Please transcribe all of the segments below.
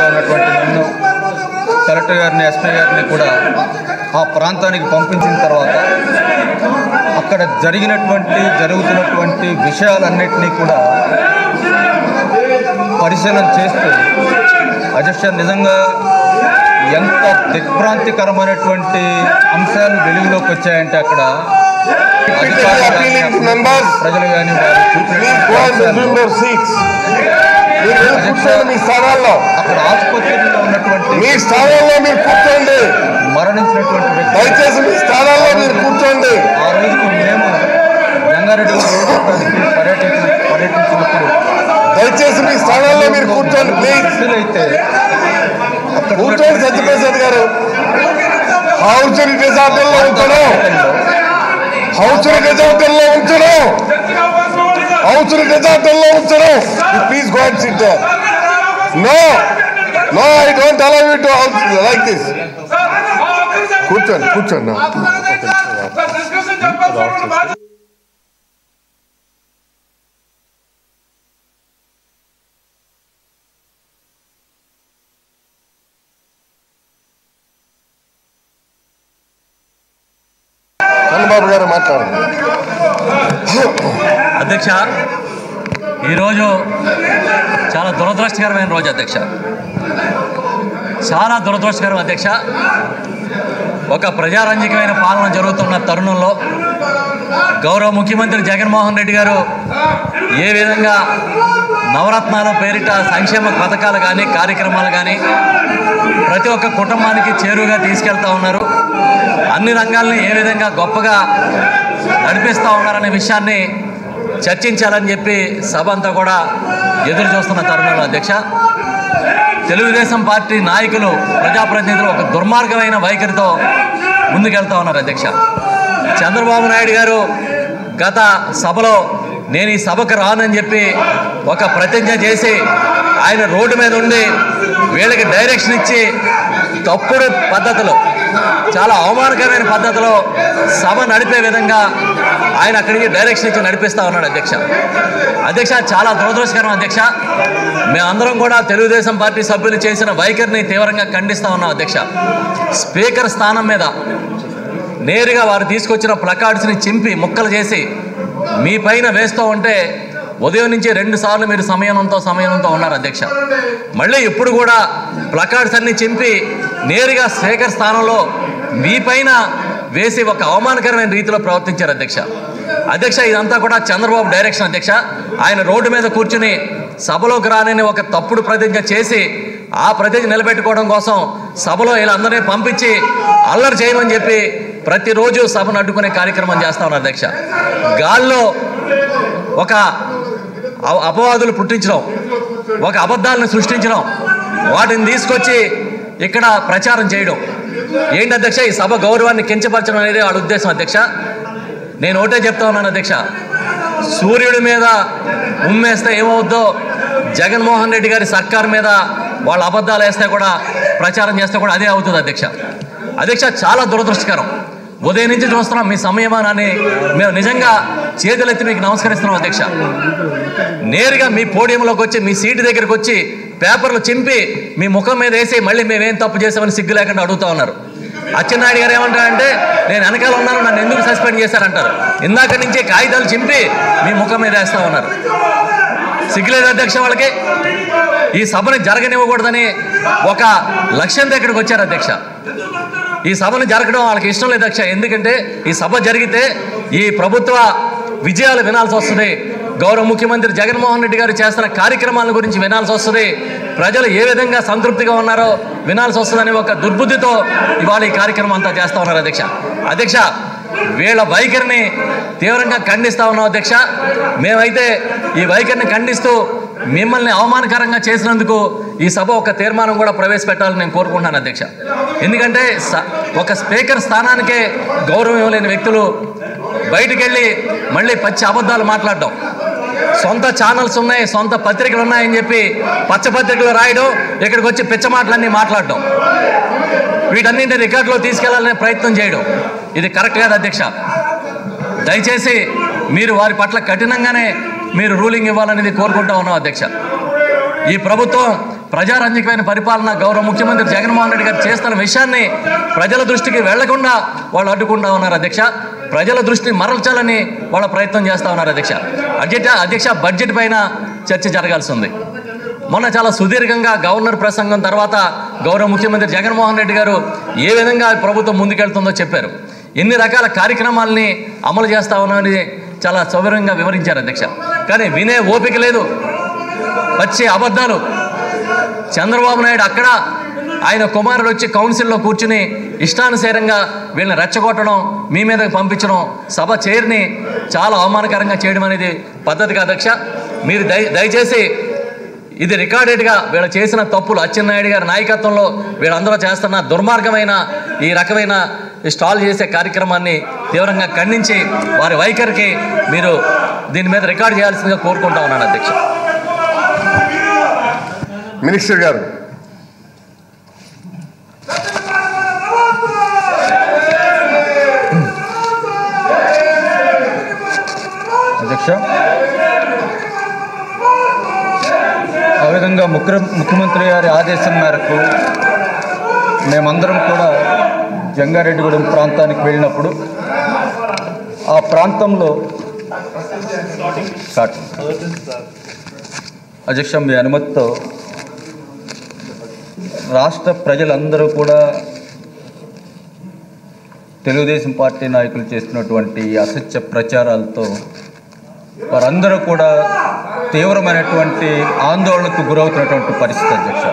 ఉన్నటువంటి నన్ను కలెక్టర్ గారిని ఎస్పీ గారిని కూడా ఆ ప్రాంతానికి పంపించిన తర్వాత అక్కడ జరిగినటువంటి జరుగుతున్నటువంటి విషయాలన్నింటినీ కూడా పరిశీలన చేస్తూ అధ్యక్ష నిజంగా ఎంత దిగ్భ్రాంతికరమైనటువంటి అంశాలు వెలుగులోకి వచ్చాయంటే అక్కడ అధికారులు ప్రజలు కానీ వారు మీరు వెళ్ళి కూర్చోండి మీ స్థానాల్లో. అక్కడ ఆసుపత్రిలో ఉన్నటువంటి మీ స్థానాల్లో మీరు కూర్చోండి. మరణించినటువంటి వ్యక్తి. దయచేసి మీ స్థానాల్లో మీరు కూర్చోండి. ఆ రోజుకు మేము జంగారెడ్డి గారు పర్యటించిన పర్యటించినప్పుడు దయచేసి మీ స్థానాల్లో మీరు కూర్చోండి ప్లీజ్ అక్కడ కూర్చోండి సత్యప్రసాద్ గారు. హౌచరి డిజార్డర్లో ఉంచడం. హౌచరి డిజార్డర్లో ఉంచడం. హౌచరి డిజార్డర్లో ఉంచడం please go and sit no no I don't allow you to like this కూర్చోండి కూర్చోండి చంద్రబాబు గారు మాట్లాడండి అధ్యక్ష. ఈరోజు చాలా దురదృష్టకరమైన రోజు అధ్యక్ష. చాలా దురదృష్టకరం అధ్యక్ష. ఒక ప్రజారంజకమైన పాలన జరుగుతున్న తరుణంలో గౌరవ ముఖ్యమంత్రి జగన్మోహన్ రెడ్డి గారు ఏ విధంగా నవరత్నాల పేరిట సంక్షేమ పథకాలు కానీ కార్యక్రమాలు కానీ ప్రతి ఒక్క కుటుంబానికి చేరువుగా తీసుకెళ్తా ఉన్నారు. అన్ని రంగాల్ని ఏ విధంగా గొప్పగా నడిపిస్తూ ఉన్నారనే విషయాన్ని చర్చించాలని చెప్పి సభ అంతా కూడా ఎదురు చూస్తున్న తరుణంలో అధ్యక్ష. తెలుగుదేశం పార్టీ నాయకులు ప్రజాప్రతినిధులు ఒక దుర్మార్గమైన వైఖరితో ముందుకెళ్తా ఉన్నారు అధ్యక్ష. చంద్రబాబు నాయుడు గారు గత సభలో నేను ఈ సభకు రానని చెప్పి ఒక ప్రతిజ్ఞ చేసి ఆయన రోడ్డు మీద ఉండి వీళ్ళకి డైరెక్షన్ ఇచ్చి తప్పుడు పద్ధతిలో చాలా అవమానకరమైన పద్ధతిలో సభ నడిపే విధంగా ఆయన అక్కడి నుంచి డైరెక్షన్ ఇచ్చి నడిపిస్తా ఉన్నాడు అధ్యక్ష. అధ్యక్ష చాలా దురదృష్టకరం అధ్యక్ష. మేమందరం కూడా తెలుగుదేశం పార్టీ సభ్యులు చేసిన వైఖరిని తీవ్రంగా ఖండిస్తూ ఉన్నాం అధ్యక్ష. స్పీకర్ స్థానం మీద నేరుగా వారు తీసుకొచ్చిన ప్లకార్డ్స్ని చింపి ముక్కలు చేసి మీ పైన వేస్తూ ఉంటే ఉదయం నుంచి రెండు సార్లు మీరు సమయంతో సమయంతో ఉన్నారు అధ్యక్ష. మళ్ళీ ఇప్పుడు కూడా ప్లకార్డ్స్ అన్ని చింపి నేరుగా స్పీకర్ స్థానంలో మీ పైన వేసి ఒక అవమానకరమైన రీతిలో ప్రవర్తించారు అధ్యక్ష. అధ్యక్ష ఇదంతా కూడా చంద్రబాబు డైరెక్షన్ అధ్యక్ష. ఆయన రోడ్డు మీద కూర్చుని సభలోకి రానని ఒక తప్పుడు ప్రతిజ్ఞ చేసి ఆ ప్రతిజ్ఞ నిలబెట్టుకోవడం కోసం సభలో ఇలా అందరినీ పంపించి అల్లరి చేయమని చెప్పి ప్రతిరోజు సభను అడ్డుకునే కార్యక్రమం చేస్తా ఉన్నారు అధ్యక్ష. గాల్లో ఒక అపవాదులు పుట్టించడం ఒక అబద్ధాలను సృష్టించడం వాటిని తీసుకొచ్చి ఇక్కడ ప్రచారం చేయడం. ఏంటి అధ్యక్ష ఈ సభ గౌరవాన్ని కించపరచడం అనేది వాళ్ళ ఉద్దేశం అధ్యక్ష? నేను ఒకటే చెప్తా ఉన్నాను అధ్యక్ష. సూర్యుడి మీద ఉమ్మేస్తే ఏమవుద్దో జగన్మోహన్ రెడ్డి గారి సర్కార్ మీద వాళ్ళ అబద్ధాలు వేస్తే కూడా ప్రచారం చేస్తే కూడా అదే అవుతుంది అధ్యక్ష. అధ్యక్ష చాలా దురదృష్టకరం. ఉదయం నుంచి చూస్తున్నాం మీ సంయమానాన్ని మేము నిజంగా చేతులెత్తి మీకు నమస్కరిస్తున్నాం అధ్యక్ష. నేరుగా మీ పోడియంలోకి వచ్చి మీ సీటు దగ్గరికి వచ్చి పేపర్లు చింపి మీ ముఖం మీద వేసి మళ్ళీ మేమేం తప్పు చేసామని సిగ్గు లేకుండా అడుగుతా ఉన్నారు. అచ్చెన్నాయుడు గారు ఏమంటారంటే నేను వెనకాల ఉన్నాను నన్ను ఎందుకు సస్పెండ్ చేశారంటారు. ఇందాక నుంచి కాగితాలు చింపి మీ ముఖం మీద వేస్తా ఉన్నారు. సిగ్గులేదు అధ్యక్ష వాళ్ళకి. ఈ సభను జరగనివ్వకూడదని ఒక లక్ష్యం దగ్గరికి వచ్చారు అధ్యక్ష. ఈ సభను జరగడం వాళ్ళకి ఇష్టం లేదు అక్ష ఎందుకంటే ఈ సభ జరిగితే ఈ ప్రభుత్వ విజయాలు వినాల్సి వస్తుంది. గౌరవ ముఖ్యమంత్రి జగన్మోహన్ రెడ్డి గారు చేస్తున్న కార్యక్రమాల గురించి వినాల్సి వస్తుంది. ప్రజలు ఏ విధంగా సంతృప్తిగా ఉన్నారో వినాల్సి వస్తుందని ఒక దుర్బుద్ధితో ఇవాళ ఈ కార్యక్రమం అంతా చేస్తూ ఉన్నారు అధ్యక్ష. అధ్యక్ష వీళ్ళ వైఖరిని తీవ్రంగా ఖండిస్తూ ఉన్నాం అధ్యక్ష. మేమైతే ఈ వైఖరిని ఖండిస్తూ మిమ్మల్ని అవమానకరంగా చేసినందుకు ఈ సభ ఒక తీర్మానం కూడా ప్రవేశపెట్టాలని నేను కోరుకుంటున్నాను అధ్యక్ష. ఎందుకంటే స- ఒక స్పీకర్ స్థానానికే గౌరవం ఇవ్వలేని వ్యక్తులు బయటికి వెళ్ళి మళ్ళీ పచ్చి అబద్ధాలు మాట్లాడడం. సొంత ఛానల్స్ ఉన్నాయి సొంత పత్రికలు ఉన్నాయని చెప్పి పచ్చ పత్రికలు రాయడం ఇక్కడికి వచ్చి పిచ్చ మాటలన్నీ మాట్లాడడం. వీటన్నింటి రికార్డులో తీసుకెళ్ళాలనే ప్రయత్నం చేయడం. ఇది కరెక్ట్ కాదు అధ్యక్ష. దయచేసి మీరు వారి పట్ల కఠినంగానే మీరు రూలింగ్ ఇవ్వాలనేది కోరుకుంటా ఉన్నాం అధ్యక్ష. ఈ ప్రభుత్వం ప్రజారంజకమైన పరిపాలన గౌరవ ముఖ్యమంత్రి జగన్మోహన్ రెడ్డి గారు చేస్తున్న విషయాన్ని ప్రజల దృష్టికి వెళ్ళకుండా వాళ్ళు అడ్డుకుంటా ఉన్నారు అధ్యక్ష. ప్రజల దృష్టిని మరల్చాలని వాళ్ళ ప్రయత్నం చేస్తా ఉన్నారు అధ్యక్ష. అధ్యక్ష అధ్యక్ష బడ్జెట్ పైన చర్చ జరగాల్సి ఉంది. మొన్న చాలా సుదీర్ఘంగా గవర్నర్ ప్రసంగం తర్వాత గౌరవ ముఖ్యమంత్రి జగన్మోహన్ రెడ్డి గారు ఏ విధంగా ప్రభుత్వం ముందుకెళ్తుందో చెప్పారు. ఎన్ని రకాల కార్యక్రమాలని అమలు చేస్తా ఉన్నామని చాలా సౌకర్యంగా వివరించారు అధ్యక్ష. కానీ వినే ఓపిక లేదు. వచ్చే అబద్ధాలు. చంద్రబాబు నాయుడు అక్కడ ఆయన కుమారుడు వచ్చి కౌన్సిల్లో కూర్చుని ఇష్టానుసారంగా వీళ్ళని రెచ్చగొట్టడం మీ మీదకి పంపించడం సభ చైర్ని చాలా అవమానకరంగా చేయడం అనేది పద్ధతి కాదు అధ్యక్ష. మీరు దయ దయచేసి ఇది రికార్డెడ్గా వీళ్ళు చేసిన తప్పులు అచ్చెన్నాయుడు గారి నాయకత్వంలో వీళ్ళందరూ చేస్తున్న దుర్మార్గమైన ఈ రకమైన స్టాల్ చేసే కార్యక్రమాన్ని తీవ్రంగా ఖండించి వారి వైఖరికి మీరు దీని మీద రికార్డ్ చేయాల్సిందిగా కోరుకుంటా ఉన్నాను అధ్యక్ష. మినిస్టర్ గారు. అధ్యక్ష ఆ విధంగా ముఖ్య ముఖ్యమంత్రి గారి ఆదేశం మేరకు మేమందరం కూడా జంగారెడ్డిగూడెం ప్రాంతానికి వెళ్ళినప్పుడు ఆ ప్రాంతంలో స్టార్ట్. అధ్యక్ష మీ అనుమతితో రాష్ట్ర ప్రజలందరూ కూడా తెలుగుదేశం పార్టీ నాయకులు చేస్తున్నటువంటి అసత్య ప్రచారాలతో వారందరూ కూడా తీవ్రమైనటువంటి ఆందోళనకు గురవుతున్నటువంటి పరిస్థితి అధ్యక్ష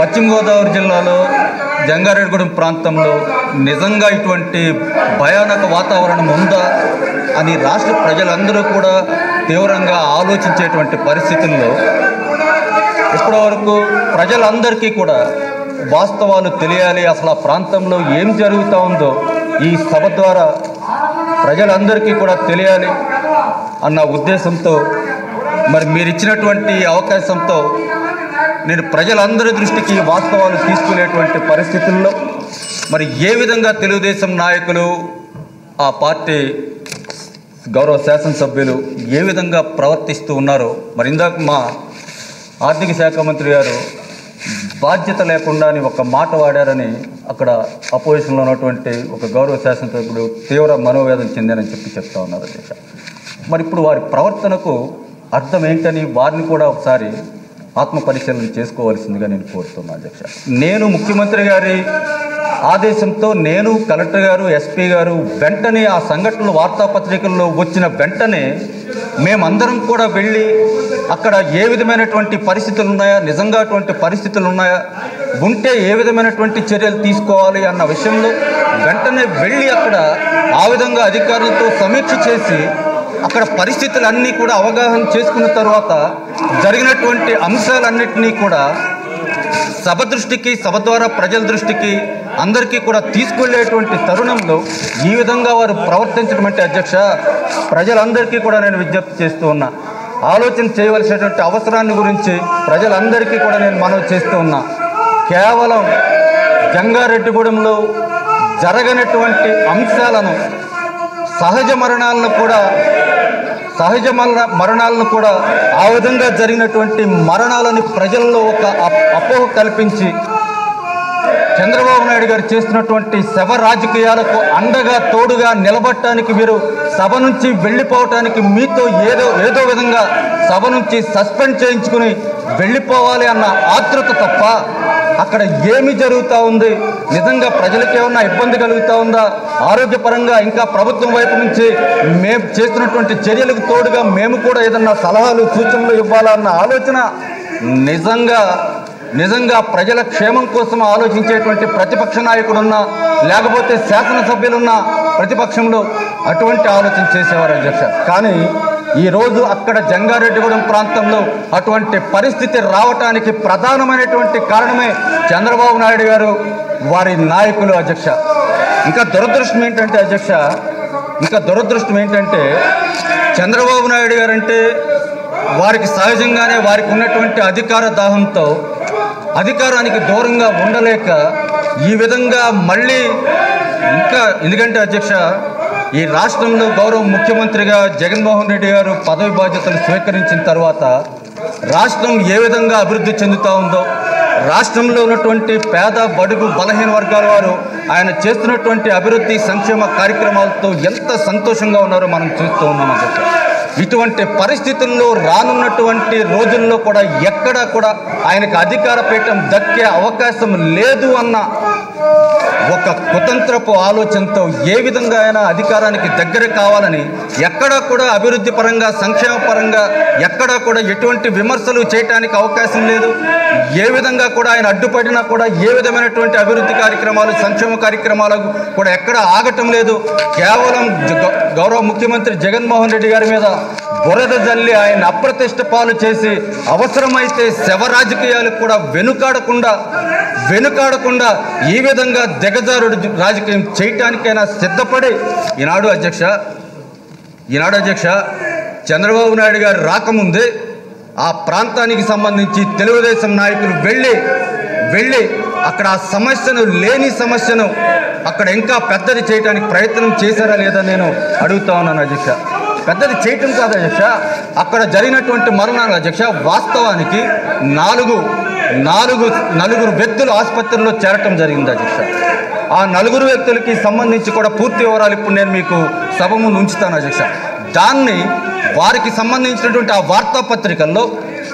పశ్చిమ గోదావరి జిల్లాలో జంగారెడ్డిగూడెం ప్రాంతంలో నిజంగా ఇటువంటి భయానక వాతావరణం ఉందా అని రాష్ట్ర ప్రజలందరూ కూడా తీవ్రంగా ఆలోచించేటువంటి పరిస్థితుల్లో ఇప్పటి వరకు ప్రజలందరికీ కూడా వాస్తవాలు తెలియాలి. అసలు ఆ ప్రాంతంలో ఏం జరుగుతూ ఉందో ఈ సభ ద్వారా ప్రజలందరికీ కూడా తెలియాలి అన్న ఉద్దేశంతో మరి మీరు ఇచ్చినటువంటి అవకాశంతో నేను ప్రజలందరి దృష్టికి వాస్తవాలు తీసుకునేటువంటి పరిస్థితుల్లో మరి ఏ విధంగా తెలుగుదేశం నాయకులు ఆ పార్టీ గౌరవ శాసనసభ్యులు ఏ విధంగా ప్రవర్తిస్తూ ఉన్నారో మరి ఇందాక మా ఆర్థిక శాఖ మంత్రి గారు బాధ్యత లేకుండా అని ఒక మాట వాడారని అక్కడ అపోజిషన్లో ఉన్నటువంటి ఒక గౌరవ శాసనసభ్యుడు తీవ్ర మనోవేదన చెందారని చెప్పి చెప్తా ఉన్నారు మరి ఇప్పుడు వారి ప్రవర్తనకు అర్థం ఏంటని వారిని కూడా ఒకసారి ఆత్మ పరిశీలన చేసుకోవాల్సిందిగా నేను కోరుతున్నాను అధ్యక్ష. నేను ముఖ్యమంత్రి గారి ఆదేశంతో నేను కలెక్టర్ గారు ఎస్పీ గారు వెంటనే ఆ సంఘటనలు వార్తాపత్రికల్లో వచ్చిన వెంటనే మేమందరం కూడా వెళ్ళి అక్కడ ఏ విధమైనటువంటి పరిస్థితులు ఉన్నాయా నిజంగా అటువంటి పరిస్థితులు ఉన్నాయా ఉంటే ఏ విధమైనటువంటి చర్యలు తీసుకోవాలి అన్న విషయంలో వెంటనే వెళ్ళి అక్కడ ఆ విధంగా అధికారులతో సమీక్ష చేసి అక్కడ పరిస్థితులన్నీ కూడా అవగాహన చేసుకున్న తర్వాత జరిగినటువంటి అంశాలన్నింటినీ కూడా సభ దృష్టికి సభ ద్వారా ప్రజల దృష్టికి అందరికీ కూడా తీసుకెళ్ళేటువంటి తరుణంలో ఈ విధంగా వారు ప్రవర్తించడం అంటే అధ్యక్ష ప్రజలందరికీ కూడా నేను విజ్ఞప్తి చేస్తూ ఉన్నా. ఆలోచన చేయవలసినటువంటి అవసరాన్ని గురించి ప్రజలందరికీ కూడా నేను మనవి చేస్తూ ఉన్నా. కేవలం జంగారెడ్డిగూడెంలో జరగనటువంటి అంశాలను సహజ మరణాలను కూడా సహజ మరణ మరణాలను కూడా ఆ విధంగా జరిగినటువంటి మరణాలని ప్రజల్లో ఒక అపోహ కల్పించి చంద్రబాబు నాయుడు గారు చేస్తున్నటువంటి శవ రాజకీయాలకు అండగా తోడుగా నిలబట్టడానికి మీరు సభ నుంచి వెళ్ళిపోవటానికి మీతో ఏదో ఏదో విధంగా సభ నుంచి సస్పెండ్ చేయించుకుని వెళ్ళిపోవాలి అన్న ఆతృత తప్ప అక్కడ ఏమి జరుగుతూ ఉంది? నిజంగా ప్రజలకు ఏమన్నా ఇబ్బంది కలుగుతూ ఉందా? ఆరోగ్యపరంగా ఇంకా ప్రభుత్వం వైపు నుంచి మేము చేస్తున్నటువంటి చర్యలకు తోడుగా మేము కూడా ఏదన్నా సలహాలు సూచనలు ఇవ్వాలన్న ఆలోచన నిజంగా నిజంగా ప్రజల క్షేమం కోసం ఆలోచించేటువంటి ప్రతిపక్ష నాయకుడున్నా లేకపోతే శాసనసభ్యులున్నా ప్రతిపక్షంలో అటువంటి ఆలోచన చేసేవారు అధ్యక్ష. కానీ ఈరోజు అక్కడ జంగారెడ్డిగూడెం ప్రాంతంలో అటువంటి పరిస్థితి రావటానికి ప్రధానమైనటువంటి కారణమే చంద్రబాబు నాయుడు గారు వారి నాయకులు అధ్యక్ష. ఇంకా దురదృష్టం ఏంటంటే అధ్యక్ష ఇంకా దురదృష్టం ఏంటంటే చంద్రబాబు నాయుడు గారు అంటే వారికి సహజంగానే వారికి ఉన్నటువంటి అధికార దాహంతో అధికారానికి దూరంగా ఉండలేక ఈ విధంగా మళ్ళీ ఇంకా ఎందుకంటే అధ్యక్ష ఈ రాష్ట్రంలో గౌరవ ముఖ్యమంత్రిగా జగన్మోహన్ రెడ్డి గారు పదవి బాధ్యతలు స్వీకరించిన తర్వాత రాష్ట్రం ఏ విధంగా అభివృద్ధి చెందుతూ ఉందో రాష్ట్రంలో ఉన్నటువంటి పేద బడుగు బలహీన వర్గాల వారు ఆయన చేస్తున్నటువంటి అభివృద్ధి సంక్షేమ కార్యక్రమాలతో ఎంత సంతోషంగా ఉన్నారో మనం చూస్తూ ఉన్నాం ఇటువంటి పరిస్థితుల్లో రానున్నటువంటి రోజుల్లో కూడా ఎక్కడా కూడా ఆయనకు అధికార పీఠం దక్కే అవకాశం లేదు అన్న ఒక కుతంత్రపు ఆలోచనతో ఏ విధంగా అయినా అధికారానికి దగ్గర కావాలని ఎక్కడా కూడా అభివృద్ధి పరంగా సంక్షేమ పరంగా ఎక్కడా కూడా ఎటువంటి విమర్శలు చేయటానికి అవకాశం లేదు. ఏ విధంగా కూడా ఆయన అడ్డుపడినా కూడా ఏ విధమైనటువంటి అభివృద్ధి కార్యక్రమాలు సంక్షేమ కార్యక్రమాలకు కూడా ఎక్కడ ఆగటం లేదు. కేవలం గౌరవ ముఖ్యమంత్రి జగన్మోహన్ రెడ్డి గారి మీద బురద జల్లి ఆయన అప్రతిష్ట పాలు చేసి అవసరమైతే శవ రాజకీయాలకు కూడా వెనుకాడకుండా వెనుకాడకుండా ఈ విధంగా దిగజారుడు రాజకీయం చేయటానికైనా సిద్ధపడి ఈనాడు అధ్యక్ష ఈనాడు అధ్యక్ష చంద్రబాబు నాయుడు గారు రాకముందే ఆ ప్రాంతానికి సంబంధించి తెలుగుదేశం నాయకులు వెళ్ళి వెళ్ళి అక్కడ ఆ సమస్యను లేని సమస్యను అక్కడ ఇంకా పెద్దది చేయడానికి ప్రయత్నం చేశారా లేదా నేను అడుగుతా ఉన్నాను అధ్యక్ష. పెద్దది చేయటం కాదు అధ్యక్ష అక్కడ జరిగినటువంటి మరణాలు అధ్యక్ష వాస్తవానికి నాలుగు నాలుగు నలుగురు వ్యక్తులు ఆసుపత్రిలో చేరటం జరిగింది అధ్యక్ష ఆ నలుగురు వ్యక్తులకి సంబంధించి కూడా పూర్తి వివరాలు ఇప్పుడు నేను మీకు సభ ముందు ఉంచుతాను అధ్యక్ష దాన్ని వారికి సంబంధించినటువంటి ఆ వార్తాపత్రికల్లో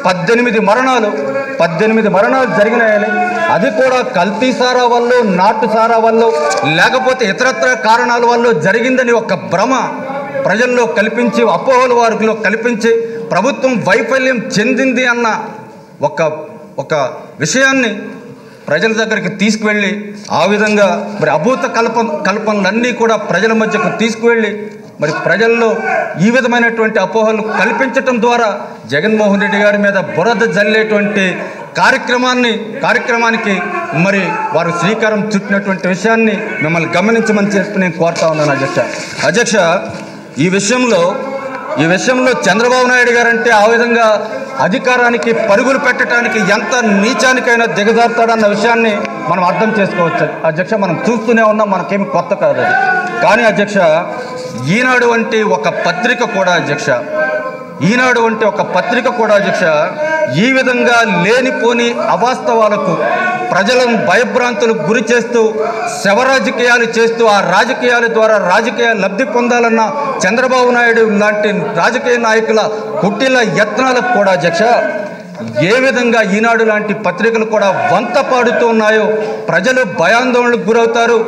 పద్దెనిమిది మరణాలు పద్దెనిమిది మరణాలు జరిగినాయని అది కూడా కల్తీ సారా వల్ల నాటు సారా వల్ల లేకపోతే ఇతరత్ర కారణాల వల్ల జరిగిందని ఒక భ్రమ ప్రజల్లో కల్పించి అపోహల వారిలో కల్పించి ప్రభుత్వం వైఫల్యం చెందింది అన్న ఒక ఒక విషయాన్ని ప్రజల దగ్గరికి తీసుకువెళ్ళి ఆ విధంగా మరి అభూత కల్ప కల్పనలన్నీ కూడా ప్రజల మధ్యకు తీసుకువెళ్ళి మరి ప్రజల్లో ఈ విధమైనటువంటి అపోహలు కల్పించటం ద్వారా జగన్మోహన్ రెడ్డి గారి మీద బురద జల్లేటువంటి కార్యక్రమాన్ని కార్యక్రమానికి మరి వారు శ్రీకారం చుట్టినటువంటి విషయాన్ని మిమ్మల్ని గమనించమని చెప్పి నేను కోరుతా ఉన్నాను అధ్యక్ష. అధ్యక్ష ఈ విషయంలో ఈ విషయంలో చంద్రబాబు నాయుడు గారంటే ఆ విధంగా అధికారానికి పరుగులు పెట్టడానికి ఎంత నీచానికైనా దిగజారుతాడన్న విషయాన్ని మనం అర్థం చేసుకోవచ్చు. అధ్యక్ష మనం చూస్తూనే ఉన్నాం మనకేమి కొత్త కాదు అది. కానీ అధ్యక్ష ఈనాడు వంటి ఒక పత్రిక కూడా అధ్యక్ష ఈనాడు వంటి ఒక పత్రిక కూడా అధ్యక్ష ఈ విధంగా లేనిపోని అవాస్తవాలకు ప్రజలను భయభ్రాంతులకు గురి చేస్తూ శవ రాజకీయాలు చేస్తూ ఆ రాజకీయాల ద్వారా రాజకీయ లబ్ధి పొందాలన్న చంద్రబాబు నాయుడు లాంటి రాజకీయ నాయకుల కుట్టిల యత్నాలకు కూడా అధ్యక్ష ఏ విధంగా ఈనాడు లాంటి పత్రికలు కూడా వంత పాడుతూ ఉన్నాయో ప్రజలు భయాందోళనకు గురవుతారు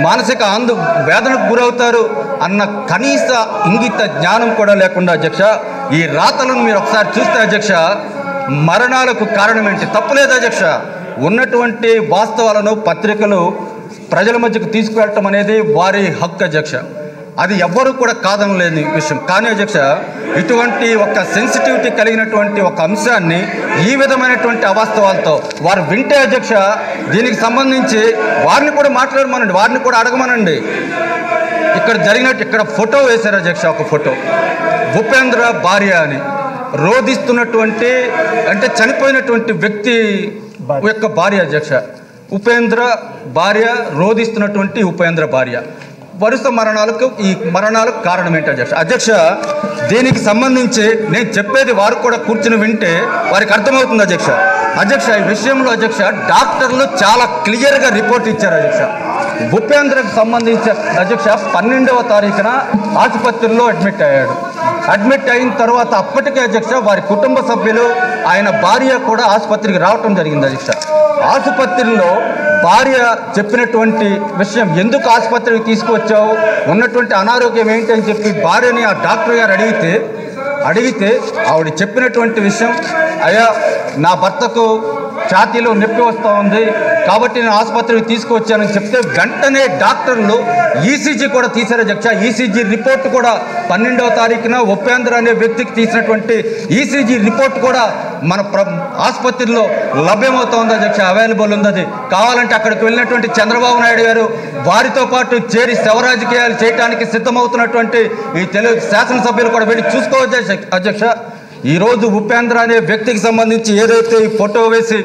మానసిక ఆందో వేదనకు గురవుతారు అన్న కనీస ఇంగిత జ్ఞానం కూడా లేకుండా అధ్యక్ష ఈ రాతలను మీరు ఒకసారి చూస్తే అధ్యక్ష మరణాలకు కారణం ఏంటి? తప్పులేదు అధ్యక్ష. ఉన్నటువంటి వాస్తవాలను పత్రికలు ప్రజల మధ్యకు తీసుకువెళ్ళటం అనేది వారి హక్కు అధ్యక్ష. అది ఎవ్వరూ కూడా కాదనలేని విషయం. కానీ అధ్యక్ష ఇటువంటి ఒక సెన్సిటివిటీ కలిగినటువంటి ఒక అంశాన్ని ఈ విధమైనటువంటి అవాస్తవాలతో వారు వింటే అధ్యక్ష దీనికి సంబంధించి వారిని కూడా మాట్లాడమనండి వారిని కూడా అడగమనండి. ఇక్కడ జరిగినట్టు ఇక్కడ ఫోటో వేశారు అధ్యక్ష ఒక ఫోటో. భూపేంద్ర భార్య అని రోధిస్తున్నటువంటి అంటే చనిపోయినటువంటి వ్యక్తి యొక్క భార్య అధ్యక్ష. ఉపేంద్ర భార్య రోధిస్తున్నటువంటి ఉపేంద్ర భార్య. వరుస మరణాలకు ఈ మరణాలకు కారణం ఏంటి అధ్యక్ష? అధ్యక్ష దీనికి సంబంధించి నేను చెప్పేది వారు కూడా కూర్చుని వింటే వారికి అర్థమవుతుంది అధ్యక్ష. అధ్యక్ష ఈ విషయంలో అధ్యక్ష డాక్టర్లు చాలా క్లియర్గా రిపోర్ట్ ఇచ్చారు అధ్యక్ష. భూపేంద్రకు సంబంధించిన అధ్యక్ష పన్నెండవ తారీఖున ఆసుపత్రిలో అడ్మిట్ అయ్యాడు. అడ్మిట్ అయిన తర్వాత అప్పటికే అధ్యక్ష వారి కుటుంబ సభ్యులు ఆయన భార్య కూడా ఆసుపత్రికి రావటం జరిగింది అధ్యక్ష ఆసుపత్రిలో భార్య చెప్పినటువంటి విషయం ఎందుకు ఆసుపత్రికి తీసుకువచ్చావు ఉన్నటువంటి అనారోగ్యం ఏంటి? అని చెప్పి భార్యని ఆ డాక్టర్ గారు అడిగితే అడిగితే ఆవిడ చెప్పినటువంటి విషయం అయ్యా నా భర్తకు ఛాతీలో నొప్పి వస్తూ ఉంది. కాబట్టి నేను ఆసుపత్రికి తీసుకువచ్చానని చెప్తే వెంటనే డాక్టర్లు ఈసీజీ కూడా తీశారు అధ్యక్ష ఈసీజీ రిపోర్ట్ కూడా పన్నెండవ తారీఖున ఉపేంద్ర అనే వ్యక్తికి తీసినటువంటి ఈసీజీ రిపోర్ట్ కూడా మన ప్ర ఆసుపత్రిలో లభ్యమవుతోంది అధ్యక్ష అవైలబుల్ ఉంది అది. కావాలంటే అక్కడికి వెళ్ళినటువంటి చంద్రబాబు నాయుడు గారు వారితో పాటు చేరి శవ రాజకీయాలు చేయడానికి సిద్ధమవుతున్నటువంటి ఈ తెలుగు శాసనసభ్యులు కూడా వెళ్ళి చూసుకోవచ్చు అధ్యక్ష. ఈరోజు ఉపేంద్ర అనే వ్యక్తికి సంబంధించి ఏదైతే ఈ ఫోటో వేసి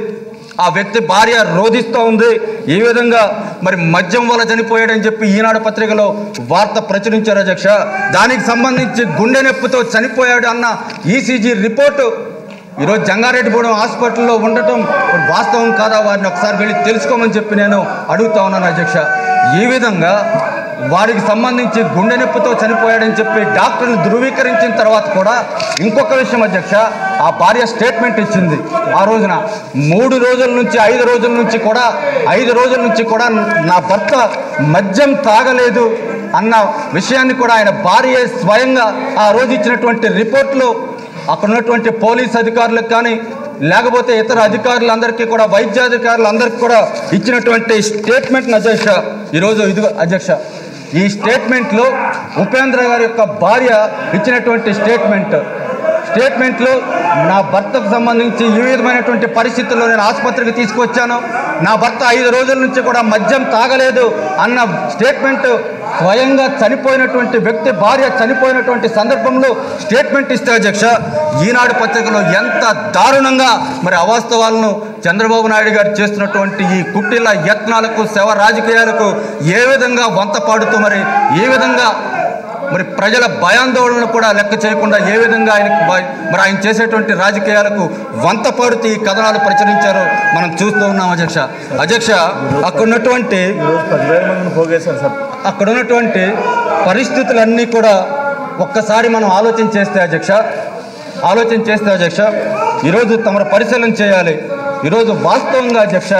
ఆ వ్యక్తి భార్య రోధిస్తూ ఉంది ఈ విధంగా మరి మద్యం వల్ల చనిపోయాడని చెప్పి ఈనాడు పత్రికలో వార్త ప్రచురించారు అధ్యక్ష. దానికి సంబంధించి గుండె నొప్పితో చనిపోయాడు అన్న ఈసీజీ రిపోర్టు ఈరోజు జంగారెడ్డిగూడెం హాస్పిటల్లో ఉండటం వాస్తవం కాదా? వారిని ఒకసారి వెళ్ళి తెలుసుకోమని చెప్పి నేను అడుగుతా ఉన్నాను అధ్యక్ష. ఈ విధంగా వారికి సంబంధించి గుండె నొప్పితో చనిపోయాడని చెప్పి డాక్టర్ని ధృవీకరించిన తర్వాత కూడా ఇంకొక విషయం అధ్యక్ష ఆ భార్య స్టేట్మెంట్ ఇచ్చింది. ఆ రోజున మూడు రోజుల నుంచి ఐదు రోజుల నుంచి కూడా ఐదు రోజుల నుంచి కూడా నా భర్త మద్యం తాగలేదు అన్న విషయాన్ని కూడా ఆయన భార్య స్వయంగా ఆ రోజు ఇచ్చినటువంటి రిపోర్ట్లో అక్కడ ఉన్నటువంటి పోలీస్ అధికారులకు కానీ లేకపోతే ఇతర అధికారులందరికీ కూడా వైద్యాధికారులందరికీ కూడా ఇచ్చినటువంటి స్టేట్మెంట్ అధ్యక్ష ఈరోజు ఇది అధ్యక్ష ఈ స్టేట్మెంట్లో ఉపేంద్ర గారి యొక్క భార్య ఇచ్చినటువంటి స్టేట్మెంట్ స్టేట్మెంట్లు నా భర్తకు సంబంధించి ఈ విధమైనటువంటి పరిస్థితుల్లో నేను ఆసుపత్రికి తీసుకొచ్చాను. నా భర్త ఐదు రోజుల నుంచి కూడా మద్యం తాగలేదు అన్న స్టేట్మెంట్ స్వయంగా చనిపోయినటువంటి వ్యక్తి భార్య చనిపోయినటువంటి సందర్భంలో స్టేట్మెంట్ ఇస్తే అధ్యక్ష ఈనాడు పత్రికలో ఎంత దారుణంగా మరి అవాస్తవాలను చంద్రబాబు నాయుడు గారు చేస్తున్నటువంటి ఈ కుట్టిల యత్నాలకు శవ రాజకీయాలకు ఏ విధంగా వంత పాడుతూ మరి ఏ విధంగా మరి ప్రజల భయాందోళనలు కూడా లెక్క చేయకుండా ఏ విధంగా ఆయనకు భయ- మరి ఆయన చేసేటువంటి రాజకీయాలకు వంత పాడుతూ ఈ కథనాలు ప్రచురించారో మనం చూస్తూ ఉన్నాం అధ్యక్ష. అధ్యక్ష అక్కడ ఉన్నటువంటి అక్కడ ఉన్నటువంటి పరిస్థితులన్నీ కూడా ఒక్కసారి మనం ఆలోచన చేస్తే అధ్యక్ష ఆలోచన చేస్తే అధ్యక్ష ఈరోజు తమరు పరిశీలన చేయాలి. ఈరోజు వాస్తవంగా అధ్యక్ష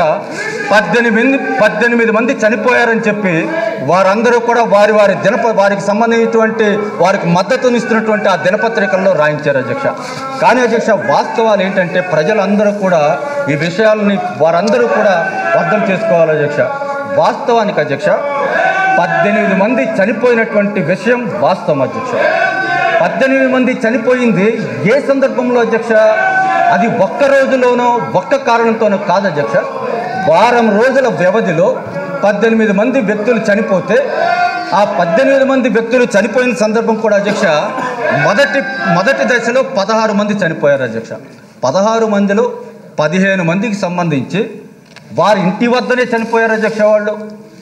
పద్దెనిమిది పద్దెనిమిది మంది చనిపోయారని చెప్పి వారందరూ కూడా వారి వారి దినప వారికి సంబంధించినటువంటి వారికి మద్దతునిస్తున్నటువంటి ఆ దినపత్రికల్లో రాయించారు అధ్యక్ష కానీ అధ్యక్ష వాస్తవాలు ఏంటంటే ప్రజలందరూ కూడా ఈ విషయాలని వారందరూ కూడా అర్థం చేసుకోవాలి అధ్యక్ష వాస్తవానికి అధ్యక్ష పద్దెనిమిది మంది చనిపోయినటువంటి విషయం వాస్తవం అధ్యక్ష పద్దెనిమిది మంది చనిపోయింది ఏ సందర్భంలో అధ్యక్ష అది ఒక్క రోజులోనో ఒక్క కారణంతోనో కాదు అధ్యక్ష. వారం రోజుల వ్యవధిలో పద్దెనిమిది మంది వ్యక్తులు చనిపోతే ఆ పద్దెనిమిది మంది వ్యక్తులు చనిపోయిన సందర్భం కూడా అధ్యక్ష మొదటి మొదటి దశలో పదహారు మంది చనిపోయారు అధ్యక్ష. పదహారు మందిలో పదిహేను మందికి సంబంధించి వారి ఇంటి వద్దనే చనిపోయారు అధ్యక్ష వాళ్ళు.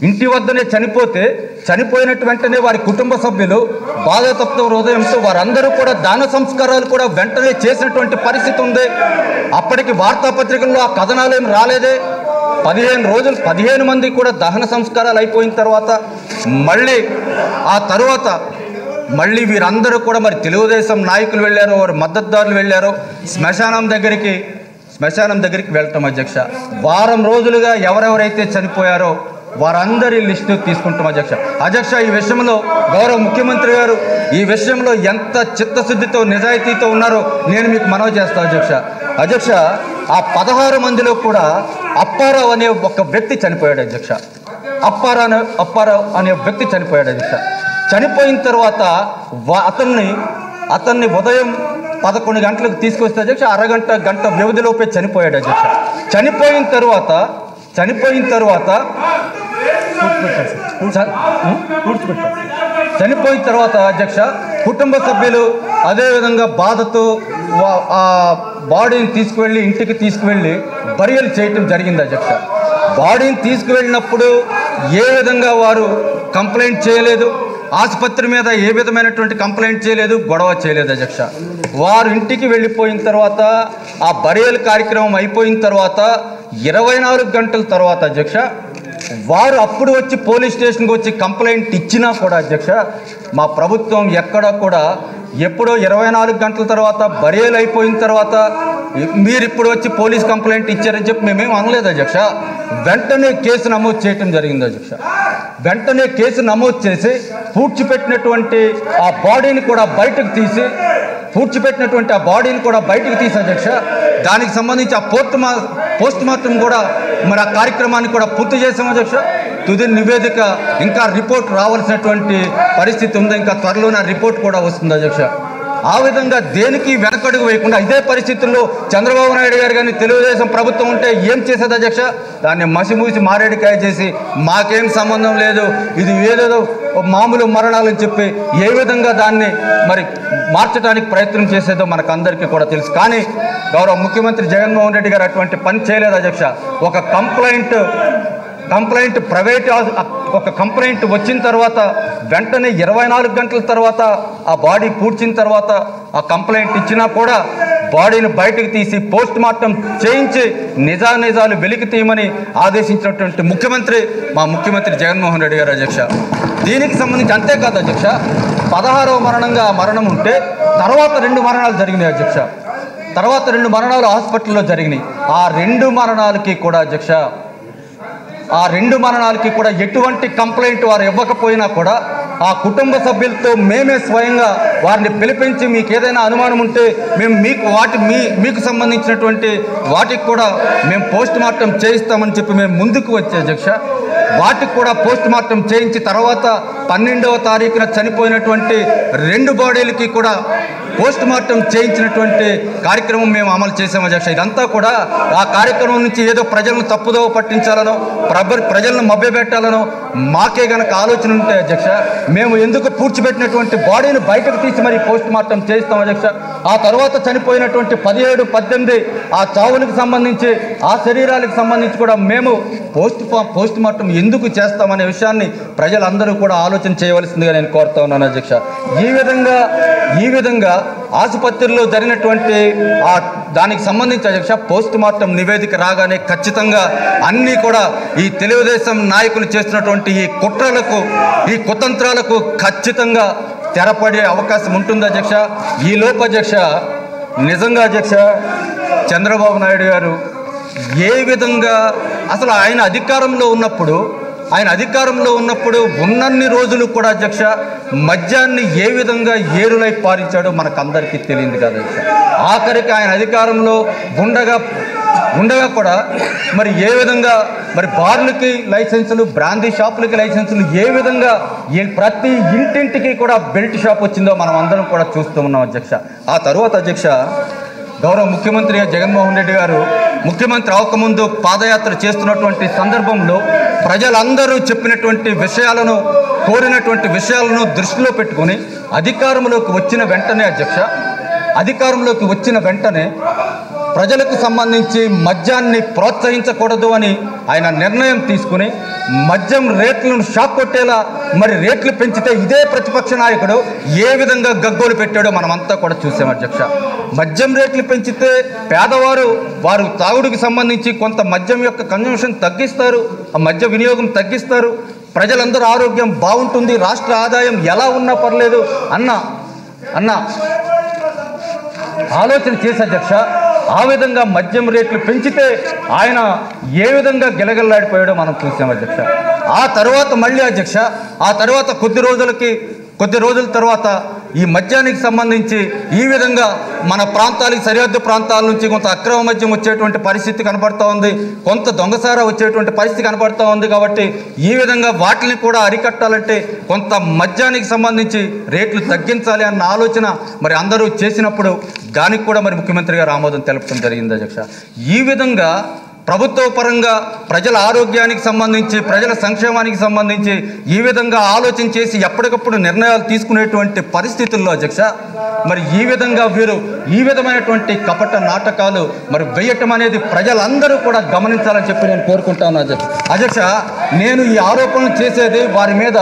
ఇంటి వద్దనే చనిపోతే చనిపోయినట్టు వెంటనే వారి కుటుంబ సభ్యులు బాధతప్త హృదయంతో వారందరూ కూడా దాన సంస్కారాలు కూడా వెంటనే చేసినటువంటి పరిస్థితి ఉంది. అప్పటికి వార్తాపత్రికల్లో ఆ కథనాలు ఏం రాలేదే. పదిహేను రోజులు పదిహేను మంది కూడా దహన సంస్కారాలు అయిపోయిన తర్వాత మళ్ళీ ఆ తరువాత మళ్ళీ వీరందరూ కూడా మరి తెలుగుదేశం నాయకులు వెళ్ళారో వారు మద్దతుదారులు వెళ్ళారో శ్మశానం దగ్గరికి శ్మశానం దగ్గరికి వెళ్ళటం అధ్యక్ష. వారం రోజులుగా ఎవరెవరైతే చనిపోయారో వారందరి లిస్టు తీసుకుంటాం అధ్యక్ష. అధ్యక్ష ఈ విషయంలో గౌరవ ముఖ్యమంత్రి గారు ఈ విషయంలో ఎంత చిత్తశుద్ధితో నిజాయితీతో ఉన్నారో నేను మీకు మనవి చేస్తాను అధ్యక్ష. అధ్యక్ష ఆ పదహారు మందిలో కూడా అప్పారావు అనే ఒక వ్యక్తి చనిపోయాడు అధ్యక్ష. అప్పారా అనే అప్పారావు అనే వ్యక్తి చనిపోయాడు అధ్యక్ష. చనిపోయిన తర్వాత వా- అతన్ని అతన్ని ఉదయం పదకొండు గంటలకు తీసుకొస్తే అధ్యక్ష అరగంట గంట వ్యవధిలోపే చనిపోయాడు అధ్యక్ష. చనిపోయిన తర్వాత చనిపోయిన తర్వాత చనిపోయిన తర్వాత అధ్యక్ష కుటుంబ సభ్యులు అదేవిధంగా బాధతో ఆ బాడీని తీసుకువెళ్ళి ఇంటికి తీసుకువెళ్ళి బరియలు చేయటం జరిగింది అధ్యక్ష. బాడీని తీసుకువెళ్ళినప్పుడు ఏ విధంగా వారు కంప్లైంట్ చేయలేదు ఆసుపత్రి మీద ఏ విధమైనటువంటి కంప్లైంట్ చేయలేదు గొడవ చేయలేదు అధ్యక్ష. వారు ఇంటికి వెళ్ళిపోయిన తర్వాత ఆ బరియల్ కార్యక్రమం అయిపోయిన తర్వాత ఇరవై నాలుగు గంటల తర్వాత అధ్యక్ష వారు అప్పుడు వచ్చి పోలీస్ స్టేషన్కి వచ్చి కంప్లైంట్ ఇచ్చినా కూడా అధ్యక్ష మా ప్రభుత్వం ఎక్కడ కూడా ఎప్పుడో ఇరవై నాలుగు గంటల తర్వాత బరేలు అయిపోయిన తర్వాత మీరు ఇప్పుడు వచ్చి పోలీస్ కంప్లైంట్ ఇచ్చారని చెప్పి మేమేం అనలేదు అధ్యక్ష. వెంటనే కేసు నమోదు చేయటం జరిగింది అధ్యక్ష. వెంటనే కేసు నమోదు చేసి పూడ్చిపెట్టినటువంటి ఆ బాడీని కూడా బయటకు తీసి పూడ్చిపెట్టినటువంటి ఆ బాడీని కూడా బయటకు తీసి అధ్యక్ష. దానికి సంబంధించి ఆ పోస్ట్ మా పోస్ట్ మార్టం కూడా మరి ఆ కార్యక్రమాన్ని కూడా పూర్తి చేసాం అధ్యక్ష. తుది నివేదిక ఇంకా రిపోర్ట్ రావాల్సినటువంటి పరిస్థితి ఉంది. ఇంకా త్వరలోనే రిపోర్ట్ కూడా వస్తుంది అధ్యక్ష. ఆ విధంగా దేనికి వెనకడుగు వేయకుండా ఇదే పరిస్థితుల్లో చంద్రబాబు నాయుడు గారు కానీ తెలుగుదేశం ప్రభుత్వం ఉంటే ఏం చేసేది అధ్యక్ష? దాన్ని మసిమూసి మారేడికాయ చేసి మాకేం సంబంధం లేదు ఇది ఏదేదో మామూలు మరణాలని చెప్పి ఏ విధంగా దాన్ని మరి మార్చడానికి ప్రయత్నం చేసేదో మనకు అందరికీ కూడా తెలుసు. కానీ గౌరవ ముఖ్యమంత్రి జగన్మోహన్ రెడ్డి గారు అటువంటి పని చేయలేదు అధ్యక్ష. ఒక కంప్లైంట్ కంప్లైంట్ ప్రైవేట్ ఒక కంప్లైంట్ వచ్చిన తర్వాత వెంటనే ఇరవై నాలుగు గంటల తర్వాత ఆ బాడీ పూడ్చిన తర్వాత ఆ కంప్లైంట్ ఇచ్చినా కూడా బాడీని బయటకు తీసి పోస్ట్ మార్టం చేయించి నిజానిజాలు వెలికి తీయమని ఆదేశించినటువంటి ముఖ్యమంత్రి మా ముఖ్యమంత్రి జగన్మోహన్ రెడ్డి గారు అధ్యక్ష. దీనికి సంబంధించి అంతేకాదు అధ్యక్ష పదహారవ మరణంగా మరణం ఉంటే తర్వాత రెండు మరణాలు జరిగినాయి అధ్యక్ష. తర్వాత రెండు మరణాలు హాస్పిటల్లో జరిగినాయి. ఆ రెండు మరణాలకి కూడా అధ్యక్ష ఆ రెండు మరణాలకి కూడా ఎటువంటి కంప్లైంట్ వారు ఇవ్వకపోయినా కూడా ఆ కుటుంబ సభ్యులతో మేమే స్వయంగా వారిని పిలిపించి మీకు ఏదైనా అనుమానం ఉంటే మేము మీకు వాటి మీ మీకు సంబంధించినటువంటి వాటికి కూడా మేము పోస్ట్ మార్టం చేయిస్తామని చెప్పి మేము ముందుకు వచ్చే అధ్యక్ష వాటికి కూడా పోస్ట్ మార్టం చేయించి తర్వాత పన్నెండవ తారీఖున చనిపోయినటువంటి రెండు బాడీలకి కూడా పోస్ట్ మార్టం చేయించినటువంటి కార్యక్రమం మేము అమలు చేసాము అధ్యక్ష ఇదంతా కూడా ఆ కార్యక్రమం నుంచి ఏదో ప్రజలను తప్పుదోవ పట్టించాలనో ప్రజలను మభ్యపెట్టాలనో మాకే గనక ఆలోచన ఉంటే అధ్యక్ష మేము ఎందుకు పూడ్చిపెట్టినటువంటి బాడీని బయటకు తీసి మరి పోస్ట్ మార్టం చేయిస్తాం అధ్యక్ష ఆ తర్వాత చనిపోయినటువంటి పదిహేడు పద్దెనిమిది ఆ చావులకు సంబంధించి ఆ శరీరాలకు సంబంధించి కూడా మేము పోస్ట్ పోస్ట్ మార్టం ఎందుకు చేస్తామనే విషయాన్ని ప్రజలందరూ కూడా ఆలోచన చేయవలసిందిగా నేను కోరుతా ఉన్నాను అధ్యక్ష ఈ విధంగా ఈ విధంగా ఆసుపత్రిలో జరిగినటువంటి ఆ దానికి సంబంధించి అధ్యక్ష పోస్ట్ మార్టం నివేదిక రాగానే ఖచ్చితంగా అన్నీ కూడా ఈ తెలుగుదేశం నాయకులు చేస్తున్నటువంటి ఈ కుట్రలకు ఈ కుతంత్రాలకు ఖచ్చితంగా తెరపడే అవకాశం ఉంటుంది అధ్యక్ష. ఈ లోపు అధ్యక్ష నిజంగా అధ్యక్ష చంద్రబాబు నాయుడు గారు ఏ విధంగా అసలు ఆయన అధికారంలో ఉన్నప్పుడు ఆయన అధికారంలో ఉన్నప్పుడు ఉన్నన్ని రోజులు కూడా అధ్యక్ష మద్యాన్ని ఏ విధంగా ఏరులై పారించాడో మనకందరికీ తెలియదు కదా అధ్యక్ష. ఆఖరికి ఆయన అధికారంలో ఉండగా ఉండగా కూడా మరి ఏ విధంగా మరి బార్లకి లైసెన్సులు బ్రాందీ షాపులకి లైసెన్సులు ఏ విధంగా ప్రతి ఇంటింటికి కూడా బెల్ట్ షాప్ వచ్చిందో మనం అందరం కూడా చూస్తూ ఉన్నాం అధ్యక్ష. ఆ తర్వాత అధ్యక్ష గౌరవ ముఖ్యమంత్రి జగన్మోహన్ రెడ్డి గారు ముఖ్యమంత్రి అవ్వకముందు పాదయాత్ర చేస్తున్నటువంటి సందర్భంలో ప్రజలందరూ చెప్పినటువంటి విషయాలను కోరినటువంటి విషయాలను దృష్టిలో పెట్టుకొని అధికారంలోకి వచ్చిన వెంటనే అధ్యక్ష అధికారంలోకి వచ్చిన వెంటనే ప్రజలకు సంబంధించి మద్యాన్ని ప్రోత్సహించకూడదు అని ఆయన నిర్ణయం తీసుకుని మద్యం రేట్లను షాక్ కొట్టేలా మరి రేట్లు పెంచితే ఇదే ప్రతిపక్ష నాయకుడు ఏ విధంగా గగ్గోలు పెట్టాడో మనమంతా కూడా చూసాం అధ్యక్ష. మద్యం రేట్లు పెంచితే పేదవారు వారు తాగుడికి సంబంధించి కొంత మద్యం యొక్క కన్జంప్షన్ తగ్గిస్తారు ఆ మద్య వినియోగం తగ్గిస్తారు ప్రజలందరూ ఆరోగ్యం బాగుంటుంది రాష్ట్ర ఆదాయం ఎలా ఉన్నా పర్లేదు అన్న అన్న ఆలోచన చేసే అధ్యక్ష ఆ విధంగా మద్యం రేట్లు పెంచితే ఆయన ఏ విధంగా గెలగల్లాడిపోయాడో మనం చూసాం అధ్యక్ష. ఆ తర్వాత మళ్ళీ అధ్యక్ష ఆ తర్వాత కొద్ది రోజులకి కొద్ది రోజుల తర్వాత ఈ మద్యానికి సంబంధించి ఈ విధంగా మన ప్రాంతాలకి సరిహద్దు ప్రాంతాల నుంచి కొంత అక్రమ మద్యం వచ్చేటువంటి పరిస్థితి కనబడుతూ ఉంది. కొంత దొంగసార వచ్చేటువంటి పరిస్థితి కనబడుతూ ఉంది కాబట్టి ఈ విధంగా వాటిని కూడా అరికట్టాలంటే కొంత మద్యానికి సంబంధించి రేట్లు తగ్గించాలి అన్న ఆలోచన మరి అందరూ చేసినప్పుడు దానికి కూడా మరి ముఖ్యమంత్రి గారు ఆమోదం తెలపడం జరిగింది అధ్యక్ష. ఈ విధంగా ప్రభుత్వ పరంగా ప్రజల ఆరోగ్యానికి సంబంధించి ప్రజల సంక్షేమానికి సంబంధించి ఈ విధంగా ఆలోచన చేసి ఎప్పటికప్పుడు నిర్ణయాలు తీసుకునేటువంటి పరిస్థితుల్లో అధ్యక్ష మరి ఈ విధంగా వీరు ఈ విధమైనటువంటి కపట నాటకాలు మరి వేయటం అనేది ప్రజలందరూ కూడా గమనించాలని చెప్పి నేను కోరుకుంటాను అధ్యక్ష. అధ్యక్ష నేను ఈ ఆరోపణలు చేసేది వారి మీద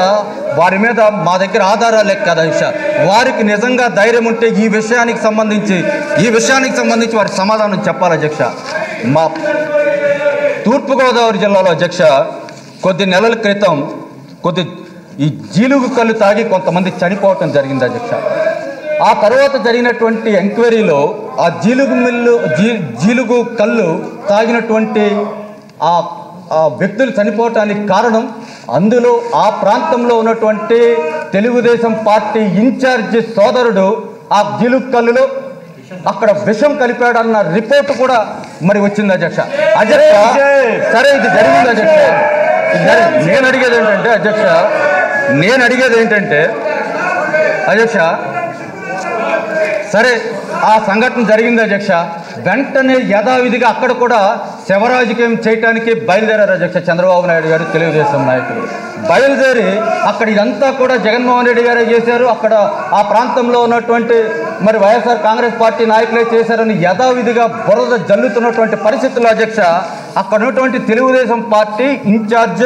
వారి మీద మా దగ్గర ఆధారాలు కదా అధ్యక్ష. వారికి నిజంగా ధైర్యం ఉంటే ఈ విషయానికి సంబంధించి ఈ విషయానికి సంబంధించి వారికి సమాధానం చెప్పాలి అధ్యక్ష. మా తూర్పుగోదావరి జిల్లాలో అధ్యక్ష కొద్ది నెలల క్రితం కొద్ది ఈ జీలుగు కళ్ళు తాగి కొంతమంది చనిపోవటం జరిగింది అధ్యక్ష. ఆ తర్వాత జరిగినటువంటి ఎంక్వైరీలో ఆ జీలుగు మిల్లు జీ జీలుగు కళ్ళు తాగినటువంటి ఆ ఆ వ్యక్తులు చనిపోవటానికి కారణం అందులో ఆ ప్రాంతంలో ఉన్నటువంటి తెలుగుదేశం పార్టీ ఇన్ఛార్జి సోదరుడు ఆ జీలుగు కళ్ళులో అక్కడ విషం కలిపాడన్న రిపోర్ట్ కూడా మరి వచ్చింది అధ్యక్ష. అధ్యక్ష సరే ఇది జరిగింది అధ్యక్ష. నేను అడిగేది ఏంటంటే అధ్యక్ష నేను అడిగేది ఏంటంటే అధ్యక్ష సరే ఆ సంఘటన జరిగింది అధ్యక్ష. వెంటనే యథావిధిగా అక్కడ కూడా శవరాజకీయం చేయటానికి బయలుదేరారు అధ్యక్ష చంద్రబాబు నాయుడు గారు తెలుగుదేశం నాయకులు. బయలుదేరి అక్కడ ఇదంతా కూడా జగన్మోహన్ రెడ్డి గారే చేశారు. అక్కడ ఆ ప్రాంతంలో ఉన్నటువంటి మరి వైఎస్ఆర్ కాంగ్రెస్ పార్టీ నాయకులే చేశారని యథావిధిగా బురద జల్లుతున్నటువంటి పరిస్థితుల్లో అధ్యక్ష అక్కడ ఉన్నటువంటి తెలుగుదేశం పార్టీ ఇన్ఛార్జ్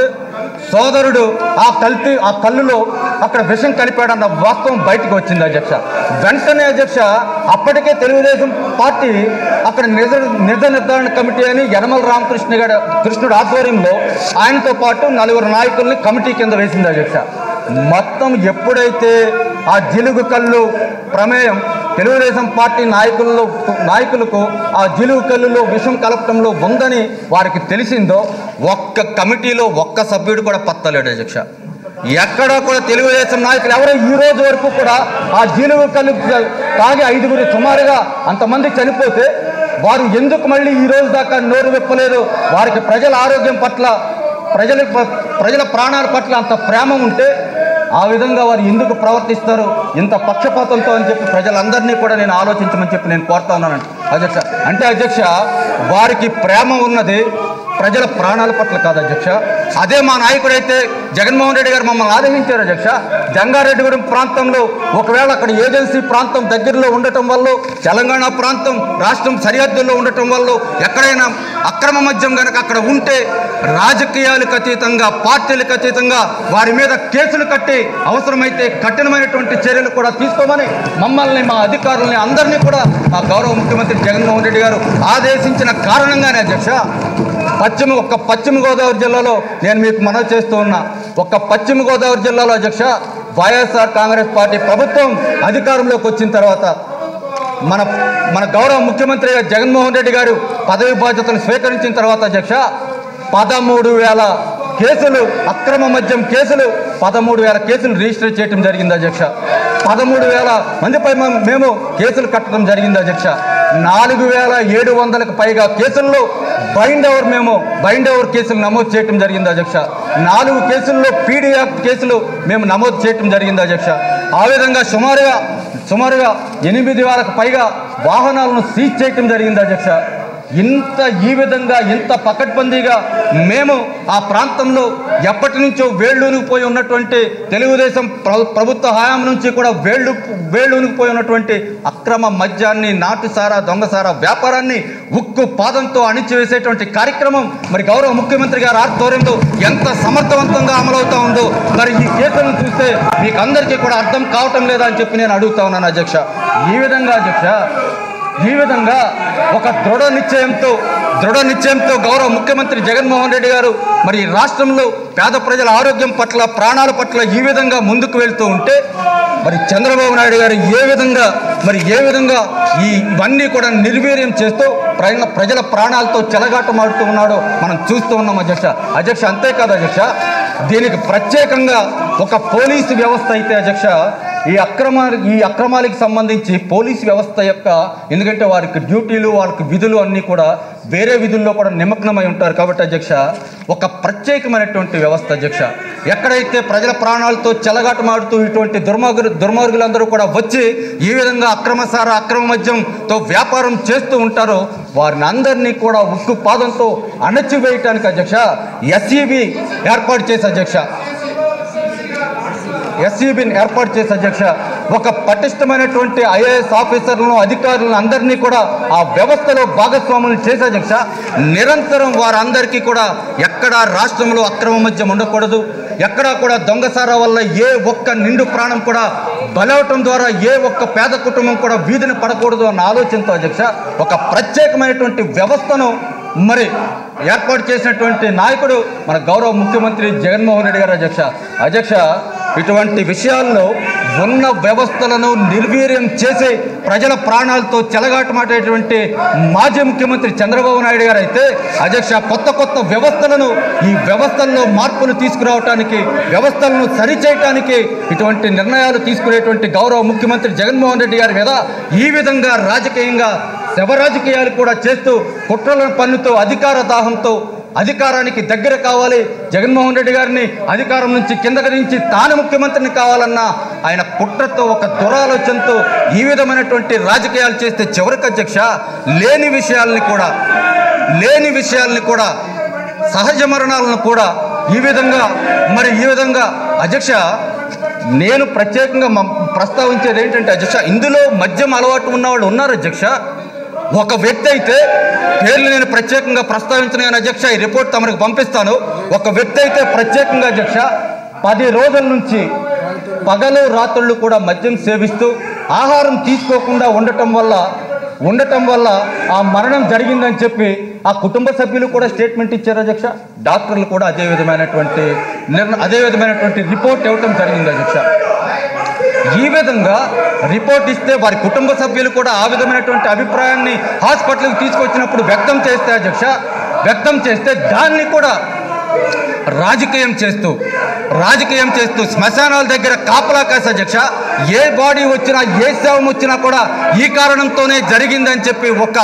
సోదరుడు ఆ కల్తీ ఆ కళ్ళులో అక్కడ విషం కలిపాడన్న వాస్తవం బయటకు వచ్చింది అధ్యక్ష. వెంటనే అధ్యక్ష అప్పటికే తెలుగుదేశం పార్టీ అక్కడ నిజ నిజ నిర్ధారణ కమిటీ అని యనమల రామకృష్ణ గారి కృష్ణుడు ఆధ్వర్యంలో ఆయనతో పాటు నలుగురు నాయకుల్ని కమిటీ కింద వేసింది అధ్యక్ష. మొత్తం ఎప్పుడైతే ఆ జిలుగు కళ్ళు ప్రమేయం తెలుగుదేశం పార్టీ నాయకుల్లో నాయకులకు ఆ జిలుగు కళ్ళులో విషం కలపటంలో ఉందని వారికి తెలిసిందో ఒక్క కమిటీలో ఒక్క సభ్యుడు కూడా పత్తలేడు అధ్యక్ష. ఎక్కడా కూడా తెలుగుదేశం నాయకులు ఎవరో ఈ రోజు వరకు కూడా ఆ జీలుగు కళ్ళు తాగి ఐదుగురు సుమారుగా అంతమంది చనిపోతే వారు ఎందుకు మళ్ళీ ఈ రోజు దాకా నోరు విప్పలేదు? వారికి ప్రజల ఆరోగ్యం పట్ల ప్రజల ప్రజల ప్రాణాల పట్ల అంత ప్రేమ ఉంటే ఆ విధంగా వారు ఎందుకు ప్రవర్తిస్తారు ఇంత పక్షపాతంతో అని చెప్పి ప్రజలందరినీ కూడా నేను ఆలోచించమని చెప్పి నేను కోరుతా ఉన్నాను అధ్యక్ష అంటే అధ్యక్ష వారికి ప్రేమ ఉన్నది ప్రజల ప్రాణాల పట్ల కాదు అధ్యక్ష. అదే మా నాయకుడైతే జగన్మోహన్ రెడ్డి గారు మమ్మల్ని ఆదేశించారు అధ్యక్ష. జంగారెడ్డిగూడెం ప్రాంతంలో ఒకవేళ అక్కడ ఏజెన్సీ ప్రాంతం దగ్గరలో ఉండటం వల్ల తెలంగాణ ప్రాంతం రాష్ట్రం సరిహద్దుల్లో ఉండటం వల్ల ఎక్కడైనా అక్రమ మద్యం కనుక అక్కడ ఉంటే రాజకీయాలకు అతీతంగా పార్టీలకు అతీతంగా వారి మీద కేసులు కట్టి అవసరమైతే కఠినమైనటువంటి చర్యలు కూడా తీసుకోమని మమ్మల్ని మా అధికారుల్ని అందరినీ కూడా మా గౌరవ ముఖ్యమంత్రి జగన్మోహన్ రెడ్డి గారు ఆదేశించిన కారణంగానే అధ్యక్ష. పశ్చిమ ఒక్క పశ్చిమ గోదావరి జిల్లాలో నేను మీకు మనవి చేస్తూ ఉన్నా. ఒక్క పశ్చిమ గోదావరి జిల్లాలో అధ్యక్ష వైఎస్ఆర్ కాంగ్రెస్ పార్టీ ప్రభుత్వం అధికారంలోకి వచ్చిన తర్వాత మన మన గౌరవ ముఖ్యమంత్రిగా జగన్మోహన్ రెడ్డి గారు పదవి బాధ్యతలు స్వీకరించిన తర్వాత అధ్యక్ష పదమూడు వేల కేసులు అక్రమ మద్యం కేసులు పదమూడు వేల కేసులు రిజిస్టర్ చేయడం జరిగింది అధ్యక్ష. పదమూడు వేల మందిపై మేము- మేము కేసులు కట్టడం జరిగింది అధ్యక్ష. నాలుగు వేల ఏడు వందలకు పైగా కేసుల్లో బైండ్ ఓవర్ మేము బైండ్ ఓవర్ కేసులు నమోదు చేయడం జరిగింది అధ్యక్ష. నాలుగు కేసుల్లో పీడీఎఫ్ కేసులు మేము నమోదు చేయడం జరిగింది అధ్యక్ష. ఆ విధంగా సుమారుగా సుమారుగా ఎనిమిది వేలకు పైగా వాహనాలను సీజ్ చేయటం జరిగింది అధ్యక్ష. ఇంత ఈ విధంగా ఇంత పకడ్బందీగా మేము ఆ ప్రాంతంలో ఎప్పటి నుంచో వేళ్ళూనికిపోయి ఉన్నటువంటి తెలుగుదేశం ప్ర- ప్రభుత్వ హయాం నుంచి కూడా వేళ్ళు వేళ్ళూనికిపోయి ఉన్నటువంటి అక్రమ మద్యాన్ని నాటుసారా దొంగసారా వ్యాపారాన్ని ఉక్కు పాదంతో అణిచివేసేటువంటి కార్యక్రమం మరి గౌరవ ముఖ్యమంత్రి గారి ఆధ్వర్యంలో ఎంత సమర్థవంతంగా అమలవుతా ఉందో మరి ఈ కేసులను చూస్తే మీకు అందరికీ కూడా అర్థం కావటం లేదా అని చెప్పి నేను అడుగుతా ఉన్నాను అధ్యక్ష. ఈ విధంగా అధ్యక్ష ఈ విధంగా ఒక దృఢ నిశ్చయంతో దృఢ నిశ్చయంతో గౌరవ ముఖ్యమంత్రి జగన్మోహన్ రెడ్డి గారు మరి రాష్ట్రంలో పేద ప్రజల ఆరోగ్యం పట్ల ప్రాణాల పట్ల ఈ విధంగా ముందుకు వెళ్తూ ఉంటే మరి చంద్రబాబు నాయుడు గారు ఏ విధంగా మరి ఏ విధంగా ఈ ఇవన్నీ కూడా నిర్వీర్యం చేస్తూ ప్రజల ప్రజల ప్రాణాలతో చెలగాటమాడుతూ ఉన్నాడో మనం చూస్తూ ఉన్నాం అధ్యక్ష. అధ్యక్ష అంతేకాదు అధ్యక్ష దీనికి ప్రత్యేకంగా ఒక పోలీసు వ్యవస్థ అయితే అధ్యక్ష ఈ అక్రమ ఈ అక్రమాలకు సంబంధించి పోలీస్ వ్యవస్థ యొక్క ఎందుకంటే వారికి డ్యూటీలు వారికి విధులు అన్నీ కూడా వేరే విధుల్లో కూడా నిమగ్నమై ఉంటారు కాబట్టి అధ్యక్ష ఒక ప్రత్యేకమైనటువంటి వ్యవస్థ అధ్యక్ష. ఎక్కడైతే ప్రజల ప్రాణాలతో చెలగాటమాడుతూ ఇటువంటి దుర్మార్గులు దుర్మార్గులందరూ కూడా వచ్చి ఈ విధంగా అక్రమసార అక్రమ మద్యంతో వ్యాపారం చేస్తూ ఉంటారో వారిని అందరినీ కూడా ఉక్కు పాదంతో అణచివేయటానికి అధ్యక్ష ఎస్ఈబి ఏర్పాటు చేసే అధ్యక్ష. ఎస్సీబీని ఏర్పాటు చేసే అధ్యక్ష ఒక పటిష్టమైనటువంటి ఐఏఎస్ ఆఫీసర్లను అధికారులను అందరినీ కూడా ఆ వ్యవస్థలో భాగస్వాములు చేసే అధ్యక్ష నిరంతరం వారందరికీ కూడా ఎక్కడా రాష్ట్రంలో అక్రమ మద్యం ఉండకూడదు. ఎక్కడా కూడా దొంగసారా వల్ల ఏ ఒక్క నిండు ప్రాణం కూడా బలవటం ద్వారా ఏ ఒక్క పేద కుటుంబం కూడా వీధిని పడకూడదు అన్న ఆలోచనతో అధ్యక్ష ఒక ప్రత్యేకమైనటువంటి వ్యవస్థను మరి ఏర్పాటు చేసినటువంటి నాయకుడు మన గౌరవ ముఖ్యమంత్రి జగన్మోహన్ రెడ్డి గారు అధ్యక్ష. అధ్యక్ష ఇటువంటి విషయాల్లో ఉన్న వ్యవస్థలను నిర్వీర్యం చేసి ప్రజల ప్రాణాలతో చెలగాటమాటేటువంటి మాజీ ముఖ్యమంత్రి చంద్రబాబు నాయుడు గారు అయితే అధ్యక్ష కొత్త కొత్త వ్యవస్థలను ఈ వ్యవస్థల్లో మార్పులు తీసుకురావటానికి వ్యవస్థలను సరిచేయటానికి ఇటువంటి నిర్ణయాలు తీసుకునేటువంటి గౌరవ ముఖ్యమంత్రి జగన్మోహన్ రెడ్డి గారి మీద ఈ విధంగా రాజకీయంగా శవ రాజకీయాలు కూడా చేస్తూ కుట్రల పన్నుతో అధికార దాహంతో అధికారానికి దగ్గర కావాలి. జగన్మోహన్ రెడ్డి గారిని అధికారం నుంచి కిందకి నుంచి తాను ముఖ్యమంత్రిని కావాలన్న ఆయన కుట్రతో ఒక దురాలోచనతో ఈ విధమైనటువంటి రాజకీయాలు చేస్తే చివరికి అధ్యక్ష లేని విషయాల్ని కూడా లేని విషయాల్ని కూడా సహజ మరణాలను కూడా ఈ విధంగా మరి ఈ విధంగా అధ్యక్ష నేను ప్రత్యేకంగా ప్రస్తావించేది ఏంటంటే అధ్యక్ష ఇందులో మద్యం అలవాటు ఉన్నవాళ్ళు ఉన్నారు అధ్యక్ష. ఒక వ్యక్తి అయితే పేర్లు నేను ప్రత్యేకంగా ప్రస్తావించిన అధ్యక్ష ఈ రిపోర్ట్ తమకు పంపిస్తాను. ఒక వ్యక్తి అయితే ప్రత్యేకంగా అధ్యక్ష పది రోజుల నుంచి పగలు రాత్రులు కూడా మద్యం సేవిస్తూ ఆహారం తీసుకోకుండా ఉండటం వల్ల ఉండటం వల్ల ఆ మరణం జరిగిందని చెప్పి ఆ కుటుంబ సభ్యులు కూడా స్టేట్మెంట్ ఇచ్చారు అధ్యక్ష. డాక్టర్లు కూడా అదే విధమైనటువంటి నిర్ణ అదే విధమైనటువంటి రిపోర్ట్ ఇవ్వటం జరిగింది అధ్యక్ష. ఈ విధంగా రిపోర్ట్ ఇస్తే వారి కుటుంబ సభ్యులు కూడా ఆ విధమైనటువంటి అభిప్రాయాన్ని హాస్పిటల్కి తీసుకొచ్చినప్పుడు వ్యక్తం చేస్తే అధ్యక్ష వ్యక్తం చేస్తే దాన్ని కూడా రాజకీయం చేస్తూ రాజకీయం చేస్తూ శ్మశానాల దగ్గర కాపలా కాసే అధ్యక్ష ఏ బాడీ వచ్చినా ఏ శవం వచ్చినా కూడా ఈ కారణంతోనే జరిగిందని చెప్పి ఒక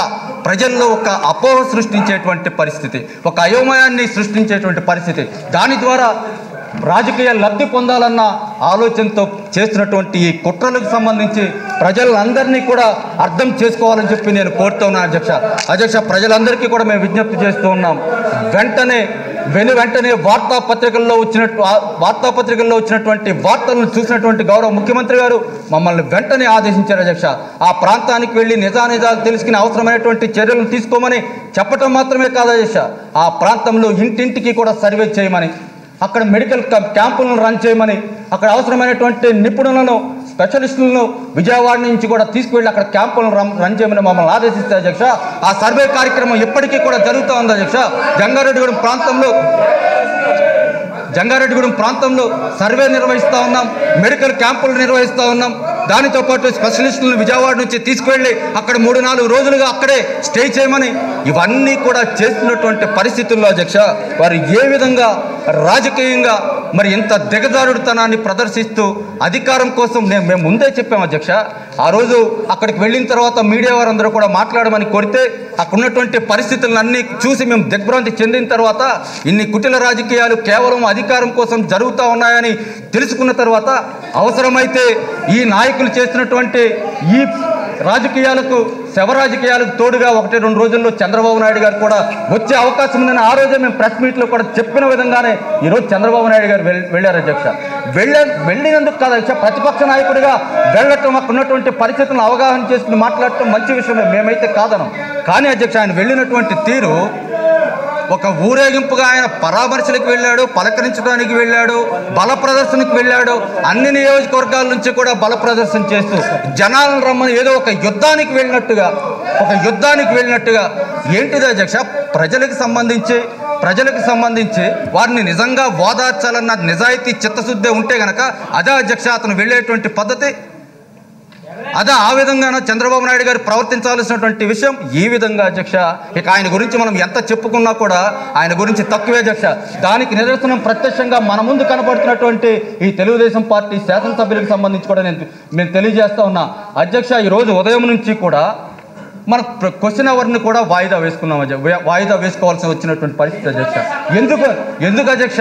ప్రజల్లో ఒక అపోహ సృష్టించేటువంటి పరిస్థితి ఒక అయోమయాన్ని సృష్టించేటువంటి పరిస్థితి. దాని ద్వారా రాజకీయ లబ్ధి పొందాలన్న ఆలోచనతో చేస్తున్నటువంటి ఈ కుట్రలకు సంబంధించి ప్రజలందరినీ కూడా అర్థం చేసుకోవాలని చెప్పి నేను కోరుతూ ఉన్నాను అధ్యక్ష. అధ్యక్ష ప్రజలందరికీ కూడా మేము విజ్ఞప్తి చేస్తూ ఉన్నాం. వెంటనే వెను వెంటనే వార్తాపత్రికల్లో వచ్చిన వార్తాపత్రికల్లో వచ్చినటువంటి వార్తలను చూసినటువంటి గౌరవ ముఖ్యమంత్రి గారు మమ్మల్ని వెంటనే ఆదేశించారు అధ్యక్ష. ఆ ప్రాంతానికి వెళ్ళి నిజానిజాలు తెలుసుకుని అవసరమైనటువంటి చర్యలను తీసుకోమని చెప్పటం మాత్రమే కాదు అధ్యక్ష. ఆ ప్రాంతంలో ఇంటింటికి కూడా సర్వే చేయమని అక్కడ మెడికల్ క్యాంపులను రన్ చేయమని అక్కడ అవసరమైనటువంటి నిపుణులను స్పెషలిస్టులను విజయవాడ నుంచి కూడా తీసుకువెళ్ళి అక్కడ క్యాంపులను రన్ రన్ చేయమని మమ్మల్ని ఆదేశిస్తే అధ్యక్ష. ఆ సర్వే కార్యక్రమం ఇప్పటికీ కూడా జరుగుతూ ఉంది అధ్యక్ష. జంగారెడ్డిగూడెం ప్రాంతంలో జంగారెడ్డిగూడెం ప్రాంతంలో సర్వే నిర్వహిస్తూ ఉన్నాం మెడికల్ క్యాంపులు నిర్వహిస్తూ ఉన్నాం. దానితో పాటు స్పెషలిస్టులను విజయవాడ నుంచి తీసుకువెళ్ళి అక్కడ మూడు నాలుగు రోజులుగా అక్కడే స్టే చేయమని ఇవన్నీ కూడా చేస్తున్నటువంటి పరిస్థితుల్లో అధ్యక్ష వారు ఏ విధంగా రాజకీయంగా మరి ఇంత దిగజారుడుతనాన్ని ప్రదర్శిస్తూ అధికారం కోసం నేను మేము ముందే చెప్పాము అధ్యక్ష. ఆ రోజు అక్కడికి వెళ్ళిన తర్వాత మీడియా వారందరూ కూడా మాట్లాడమని కోరితే అక్కడ ఉన్నటువంటి పరిస్థితులన్నీ చూసి మేము దిగ్భ్రాంతి చెందిన తర్వాత ఇన్ని కుటిల రాజకీయాలు కేవలం అధికారం కోసం జరుగుతూ ఉన్నాయని తెలుసుకున్న తర్వాత అవసరమైతే ఈ నాయకులు చేసినటువంటి ఈ రాజకీయాలకు శవ రాజకీయాలకు తోడుగా ఒకటి రెండు రోజుల్లో చంద్రబాబు నాయుడు గారు కూడా వచ్చే అవకాశం ఉందని ఆ రోజే మేము ప్రెస్ మీట్లో కూడా చెప్పిన విధంగానే ఈరోజు చంద్రబాబు నాయుడు గారు వెళ్ళారు అధ్యక్ష. వెళ్ళ వెళ్ళినందుకు కాదు అధ్యక్ష ప్రతిపక్ష నాయకుడిగా వెళ్ళటం అక్కడ ఉన్నటువంటి పరిస్థితులను అవగాహన చేసుకుని మాట్లాడటం మంచి విషయమే. మేమైతే కాదనం. కానీ అధ్యక్ష ఆయన వెళ్ళినటువంటి తీరు ఒక ఊరేగింపుగా ఆయన పరామర్శలకు వెళ్ళాడు పలకరించడానికి వెళ్ళాడు బల ప్రదర్శనకు వెళ్ళాడు. అన్ని నియోజకవర్గాల నుంచి కూడా బల ప్రదర్శన చేస్తూ జనాలను రమ్మని ఏదో ఒక యుద్ధానికి వెళ్ళినట్టుగా ఒక యుద్ధానికి వెళ్ళినట్టుగా ఏంటిది అధ్యక్ష? ప్రజలకు సంబంధించి ప్రజలకు సంబంధించి వారిని నిజంగా ఓదార్చాలన్న నిజాయితీ చిత్తశుద్ధి ఉంటే గనక అదే అధ్యక్ష అతను వెళ్ళేటువంటి పద్ధతి అదే ఆ విధంగానే చంద్రబాబు నాయుడు గారు ప్రవర్తించాల్సినటువంటి విషయం ఈ విధంగా అధ్యక్ష. ఇక ఆయన గురించి మనం ఎంత చెప్పుకున్నా కూడా ఆయన గురించి తక్కువే అధ్యక్ష. దానికి నిదర్శనం ప్రత్యక్షంగా మన ముందు కనపడుతున్నటువంటి ఈ తెలుగుదేశం పార్టీ శాసనసభ్యులకు సంబంధించి కూడా నేను నేను తెలియజేస్తా ఉన్నా. అధ్యక్ష ఈ రోజు ఉదయం నుంచి కూడా మన క్వశ్చన్ అవర్ని కూడా వాయిదా వేసుకున్నాం అధ్యక్ష వాయిదా వేసుకోవాల్సి వచ్చినటువంటి పరిస్థితి అధ్యక్ష. ఎందుకు ఎందుకు అధ్యక్ష?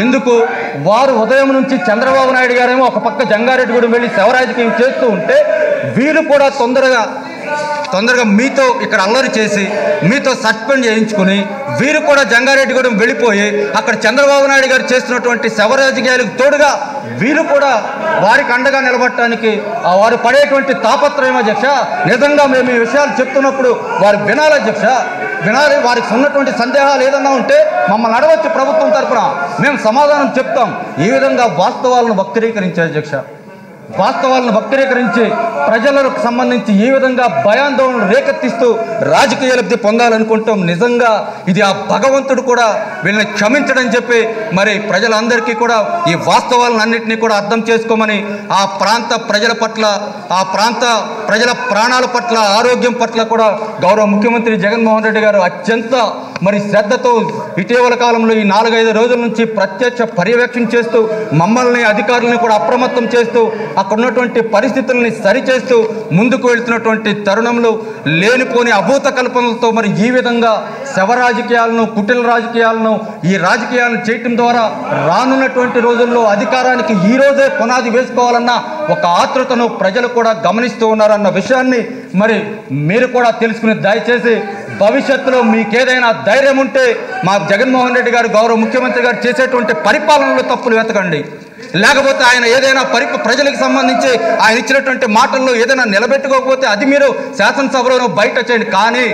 ఎందుకు? వారు ఉదయం నుంచి చంద్రబాబు నాయుడు గారేమో ఒక పక్క జంగారెడ్డిగూడెం వెళ్ళి శవరాజకీయం చేస్తూ ఉంటే వీరు కూడా తొందరగా తొందరగా మీతో ఇక్కడ అల్లరి చేసి మీతో సస్పెండ్ చేయించుకుని వీరు కూడా జంగారెడ్డిగూడెం వెళ్ళిపోయి అక్కడ చంద్రబాబు నాయుడు గారు చేస్తున్నటువంటి శవ రాజకీయాలకు తోడుగా వీరు కూడా వారికి అండగా నిలబడటానికి వారు పడేటువంటి తాపత్రయం అధ్యక్ష నిజంగా మేము ఈ విషయాలు చెప్తున్నప్పుడు వారు వినాలి అధ్యక్ష వినాలి వారికి ఉన్నటువంటి సందేహాలు ఏదన్నా ఉంటే మమ్మల్ని అడగచ్చు ప్రభుత్వం తరఫున మేము సమాధానం చెప్తాం. ఈ విధంగా వాస్తవాలను వక్రీకరించే అధ్యక్ష. వాస్తవాలను వక్రీకరించి ప్రజలకు సంబంధించి ఏ విధంగా భయాందోళన రేకెత్తిస్తూ రాజకీయ లబ్ధి పొందాలనుకుంటాం నిజంగా ఇది ఆ భగవంతుడు కూడా వీళ్ళని క్షమించడని చెప్పి మరి ప్రజలందరికీ కూడా ఈ వాస్తవాలను అన్నింటినీ కూడా అర్థం చేసుకోమని ఆ ప్రాంత ప్రజల పట్ల ఆ ప్రాంత ప్రజల ప్రాణాల పట్ల ఆరోగ్యం పట్ల కూడా గౌరవ ముఖ్యమంత్రి జగన్మోహన్ రెడ్డి గారు అత్యంత మరి శ్రద్ధతో ఇటీవల కాలంలో ఈ నాలుగైదు రోజుల నుంచి ప్రత్యక్ష పర్యవేక్షణ చేస్తూ మమ్మల్ని అధికారులను కూడా అప్రమత్తం చేస్తూ అక్కడ ఉన్నటువంటి పరిస్థితుల్ని సరిచేస్తూ ముందుకు వెళ్తున్నటువంటి తరుణంలో లేనిపోని అభూత కల్పనలతో మరి ఈ విధంగా శవ రాజకీయాలను కుటిల రాజకీయాలను ఈ రాజకీయాలను చేయటం ద్వారా రానున్నటువంటి రోజుల్లో అధికారానికి ఈ రోజే పునాది వేసుకోవాలన్న ఒక ఆతృతను ప్రజలు కూడా గమనిస్తూ ఉన్నారన్న విషయాన్ని మరి మీరు కూడా తెలుసుకుని దయచేసి భవిష్యత్తులో మీకేదైనా ధైర్యం ఉంటే మా జగన్మోహన్ రెడ్డి గారు గౌరవ ముఖ్యమంత్రి గారు చేసేటువంటి పరిపాలనలో తప్పులు వెతకండి. లేకపోతే ఆయన ఏదైనా పరి ప్రజలకు సంబంధించి ఆయన ఇచ్చినటువంటి మాటల్లో ఏదైనా నిలబెట్టుకోకపోతే అది మీరు శాసనసభలో బయట చేయండి. కానీ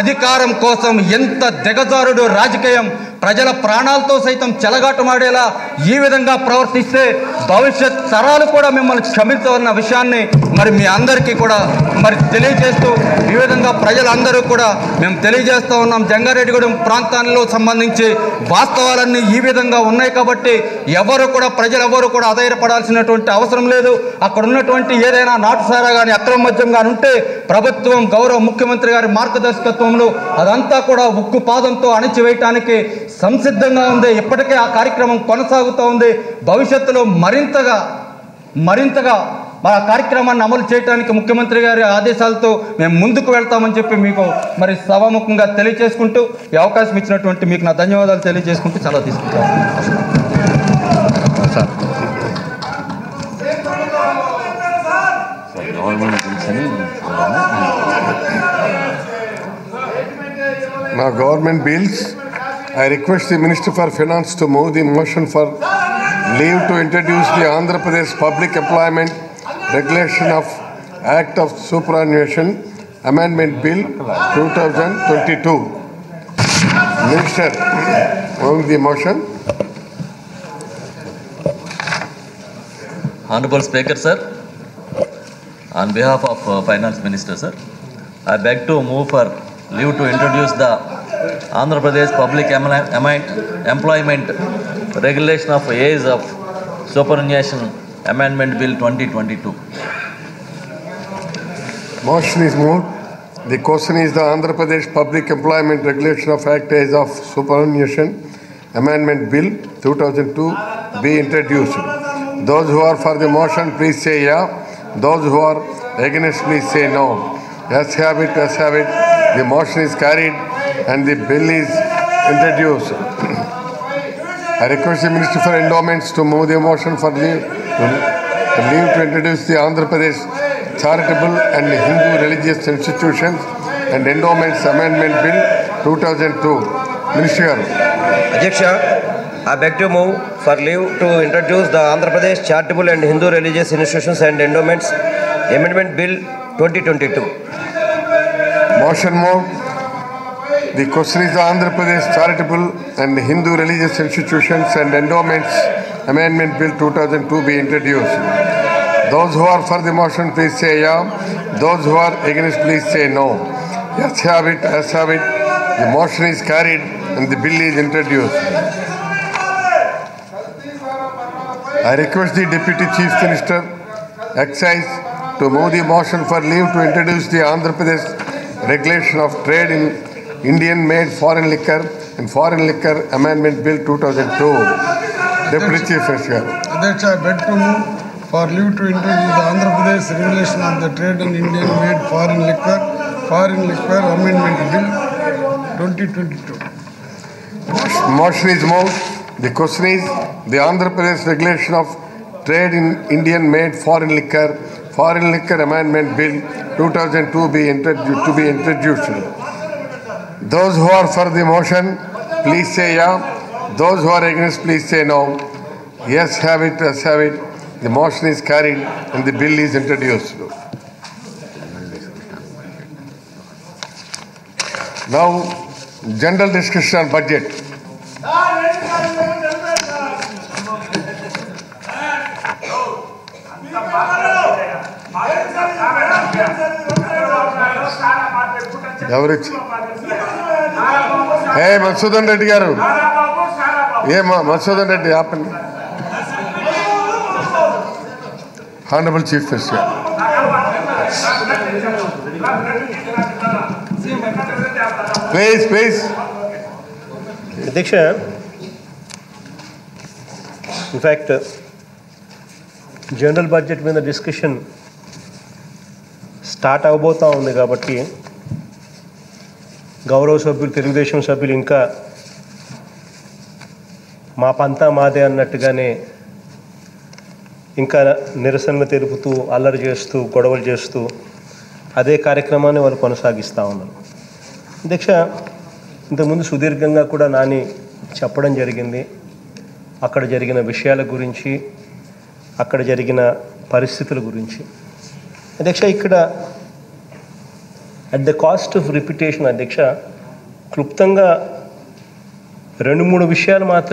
అధికారం కోసం ఎంత దిగజారుడు రాజకీయం ప్రజల ప్రాణాలతో సైతం చెలగాటమాడేలా ఈ విధంగా ప్రవర్తిస్తే భవిష్యత్ తరాలు కూడా మిమ్మల్ని క్షమించవన్న విషయాన్ని మరి మీ అందరికీ కూడా మరి తెలియజేస్తూ ఈ విధంగా ప్రజలందరూ కూడా మేము తెలియజేస్తూ ఉన్నాం. జంగారెడ్డిగూడెం ప్రాంతాల్లో సంబంధించి వాస్తవాలన్నీ ఈ విధంగా ఉన్నాయి కాబట్టి ఎవరు కూడా ప్రజలెవరు కూడా ఆధారపడాల్సినటువంటి అవసరం లేదు. అక్కడ ఉన్నటువంటి ఏదైనా నాటుసారా కానీ అక్రమ మద్యం కానీ ఉంటే ప్రభుత్వం గౌరవ ముఖ్యమంత్రి గారి మార్గదర్శకత్వంలో అదంతా కూడా ఉక్కు పాదంతో అణిచివేయటానికి సంసిద్ధంగా ఉంది. ఇప్పటికే ఆ కార్యక్రమం కొనసాగుతూ ఉంది. భవిష్యత్తులో మరింతగా మరింతగా ఆ కార్యక్రమాన్ని అమలు చేయడానికి ముఖ్యమంత్రి గారి ఆదేశాలతో మేము ముందుకు వెళ్తామని చెప్పి మీకు మరి సభాముఖంగా తెలియజేసుకుంటూ ఈ అవకాశం ఇచ్చినటువంటి మీకు నా ధన్యవాదాలు తెలియజేసుకుంటూ చాలా తీసుకుంటాం sir. Now, government bills. I request the Minister for Finance to move the motion for leave to introduce the Andhra Pradesh Public Employment Regulation of Act of Superannuation Amendment Bill 2022. Minister, move the motion. Honorable Speaker, sir, on behalf of uh, Finance Minister, sir, I beg to move for leave to introduce the Andhra Pradesh Public Employment Regulation of Age of Superannuation Amendment Bill 2022. Motion is moved. The question is the Andhra Pradesh Public Employment Regulation of Act as of Superannuation Amendment Bill 2002 be introduced. Those who are for the motion, please say yeah. Those who are against, please say no. Yes, have it, yes, have it. The motion is carried and the bill is introduced. I request the Minister for Endowments to move the motion for leave to, leave to introduce the Andhra Pradesh Charitable and Hindu Religious Institutions and Endowments Amendment Bill 2002. Minister. Ajaksha. I beg to move for leave to introduce the Andhra Pradesh Charitable and Hindu Religious Institutions and Endowments Amendment Bill 2022. Motion moved. The question is the Andhra Pradesh Charitable and Hindu Religious Institutions and Endowments Amendment Bill 2002 be introduced. Those who are for the motion, please say yeah. Those who are against, please say no. Yes, have it, yes, have it. The motion is carried and the bill is introduced. I request the Deputy Chief Minister, Excise, to move the motion for leave to introduce the Andhra Pradesh Regulation of Trade in Indian-made foreign liquor and foreign liquor amendment bill 2002. Deputy Chief Minister. Adesh, I beg to move for leave to introduce the Andhra Pradesh regulation of the trade in Indian made foreign liquor, foreign liquor amendment bill 2022. Motion is moved. The question is the Andhra Pradesh regulation of trade in Indian-made foreign liquor, foreign liquor amendment bill 2002 be to be introduced. Those who are for the motion, please say yeah. Those who are against, please say no. Yes, have it, yes, have it. The motion is carried and the bill is introduced. Now, general discussion on budget. ఎవరు ఏ మధుసూదన్ రెడ్డి గారు. ఏ మ- మధుసూదన్ రెడ్డి ఆపండి. Honourable chief minister please please అధ్యక్ష in fact general budget మీద discussion start అవబోతూ ఉంది కాబట్టి గౌరవ సభ్యులు తెలుగుదేశం సభ్యులు ఇంకా మా పంతా మాదే అన్నట్టుగానే ఇంకా నిరసనలు తెలుపుతూ అల్లరి చేస్తూ గొడవలు చేస్తూ అదే కార్యక్రమాన్ని వాళ్ళు కొనసాగిస్తూ ఉన్నారు. అధ్యక్ష ఇంతకుముందు సుదీర్ఘంగా కూడా నాని చెప్పడం జరిగింది. అక్కడ జరిగిన విషయాల గురించి అక్కడ జరిగిన పరిస్థితుల గురించి. అధ్యక్ష ఇక్కడ at the cost of repetition అధ్యక్ష క్లుప్తంగా రెండు మూడు విషయాలు మాత్రం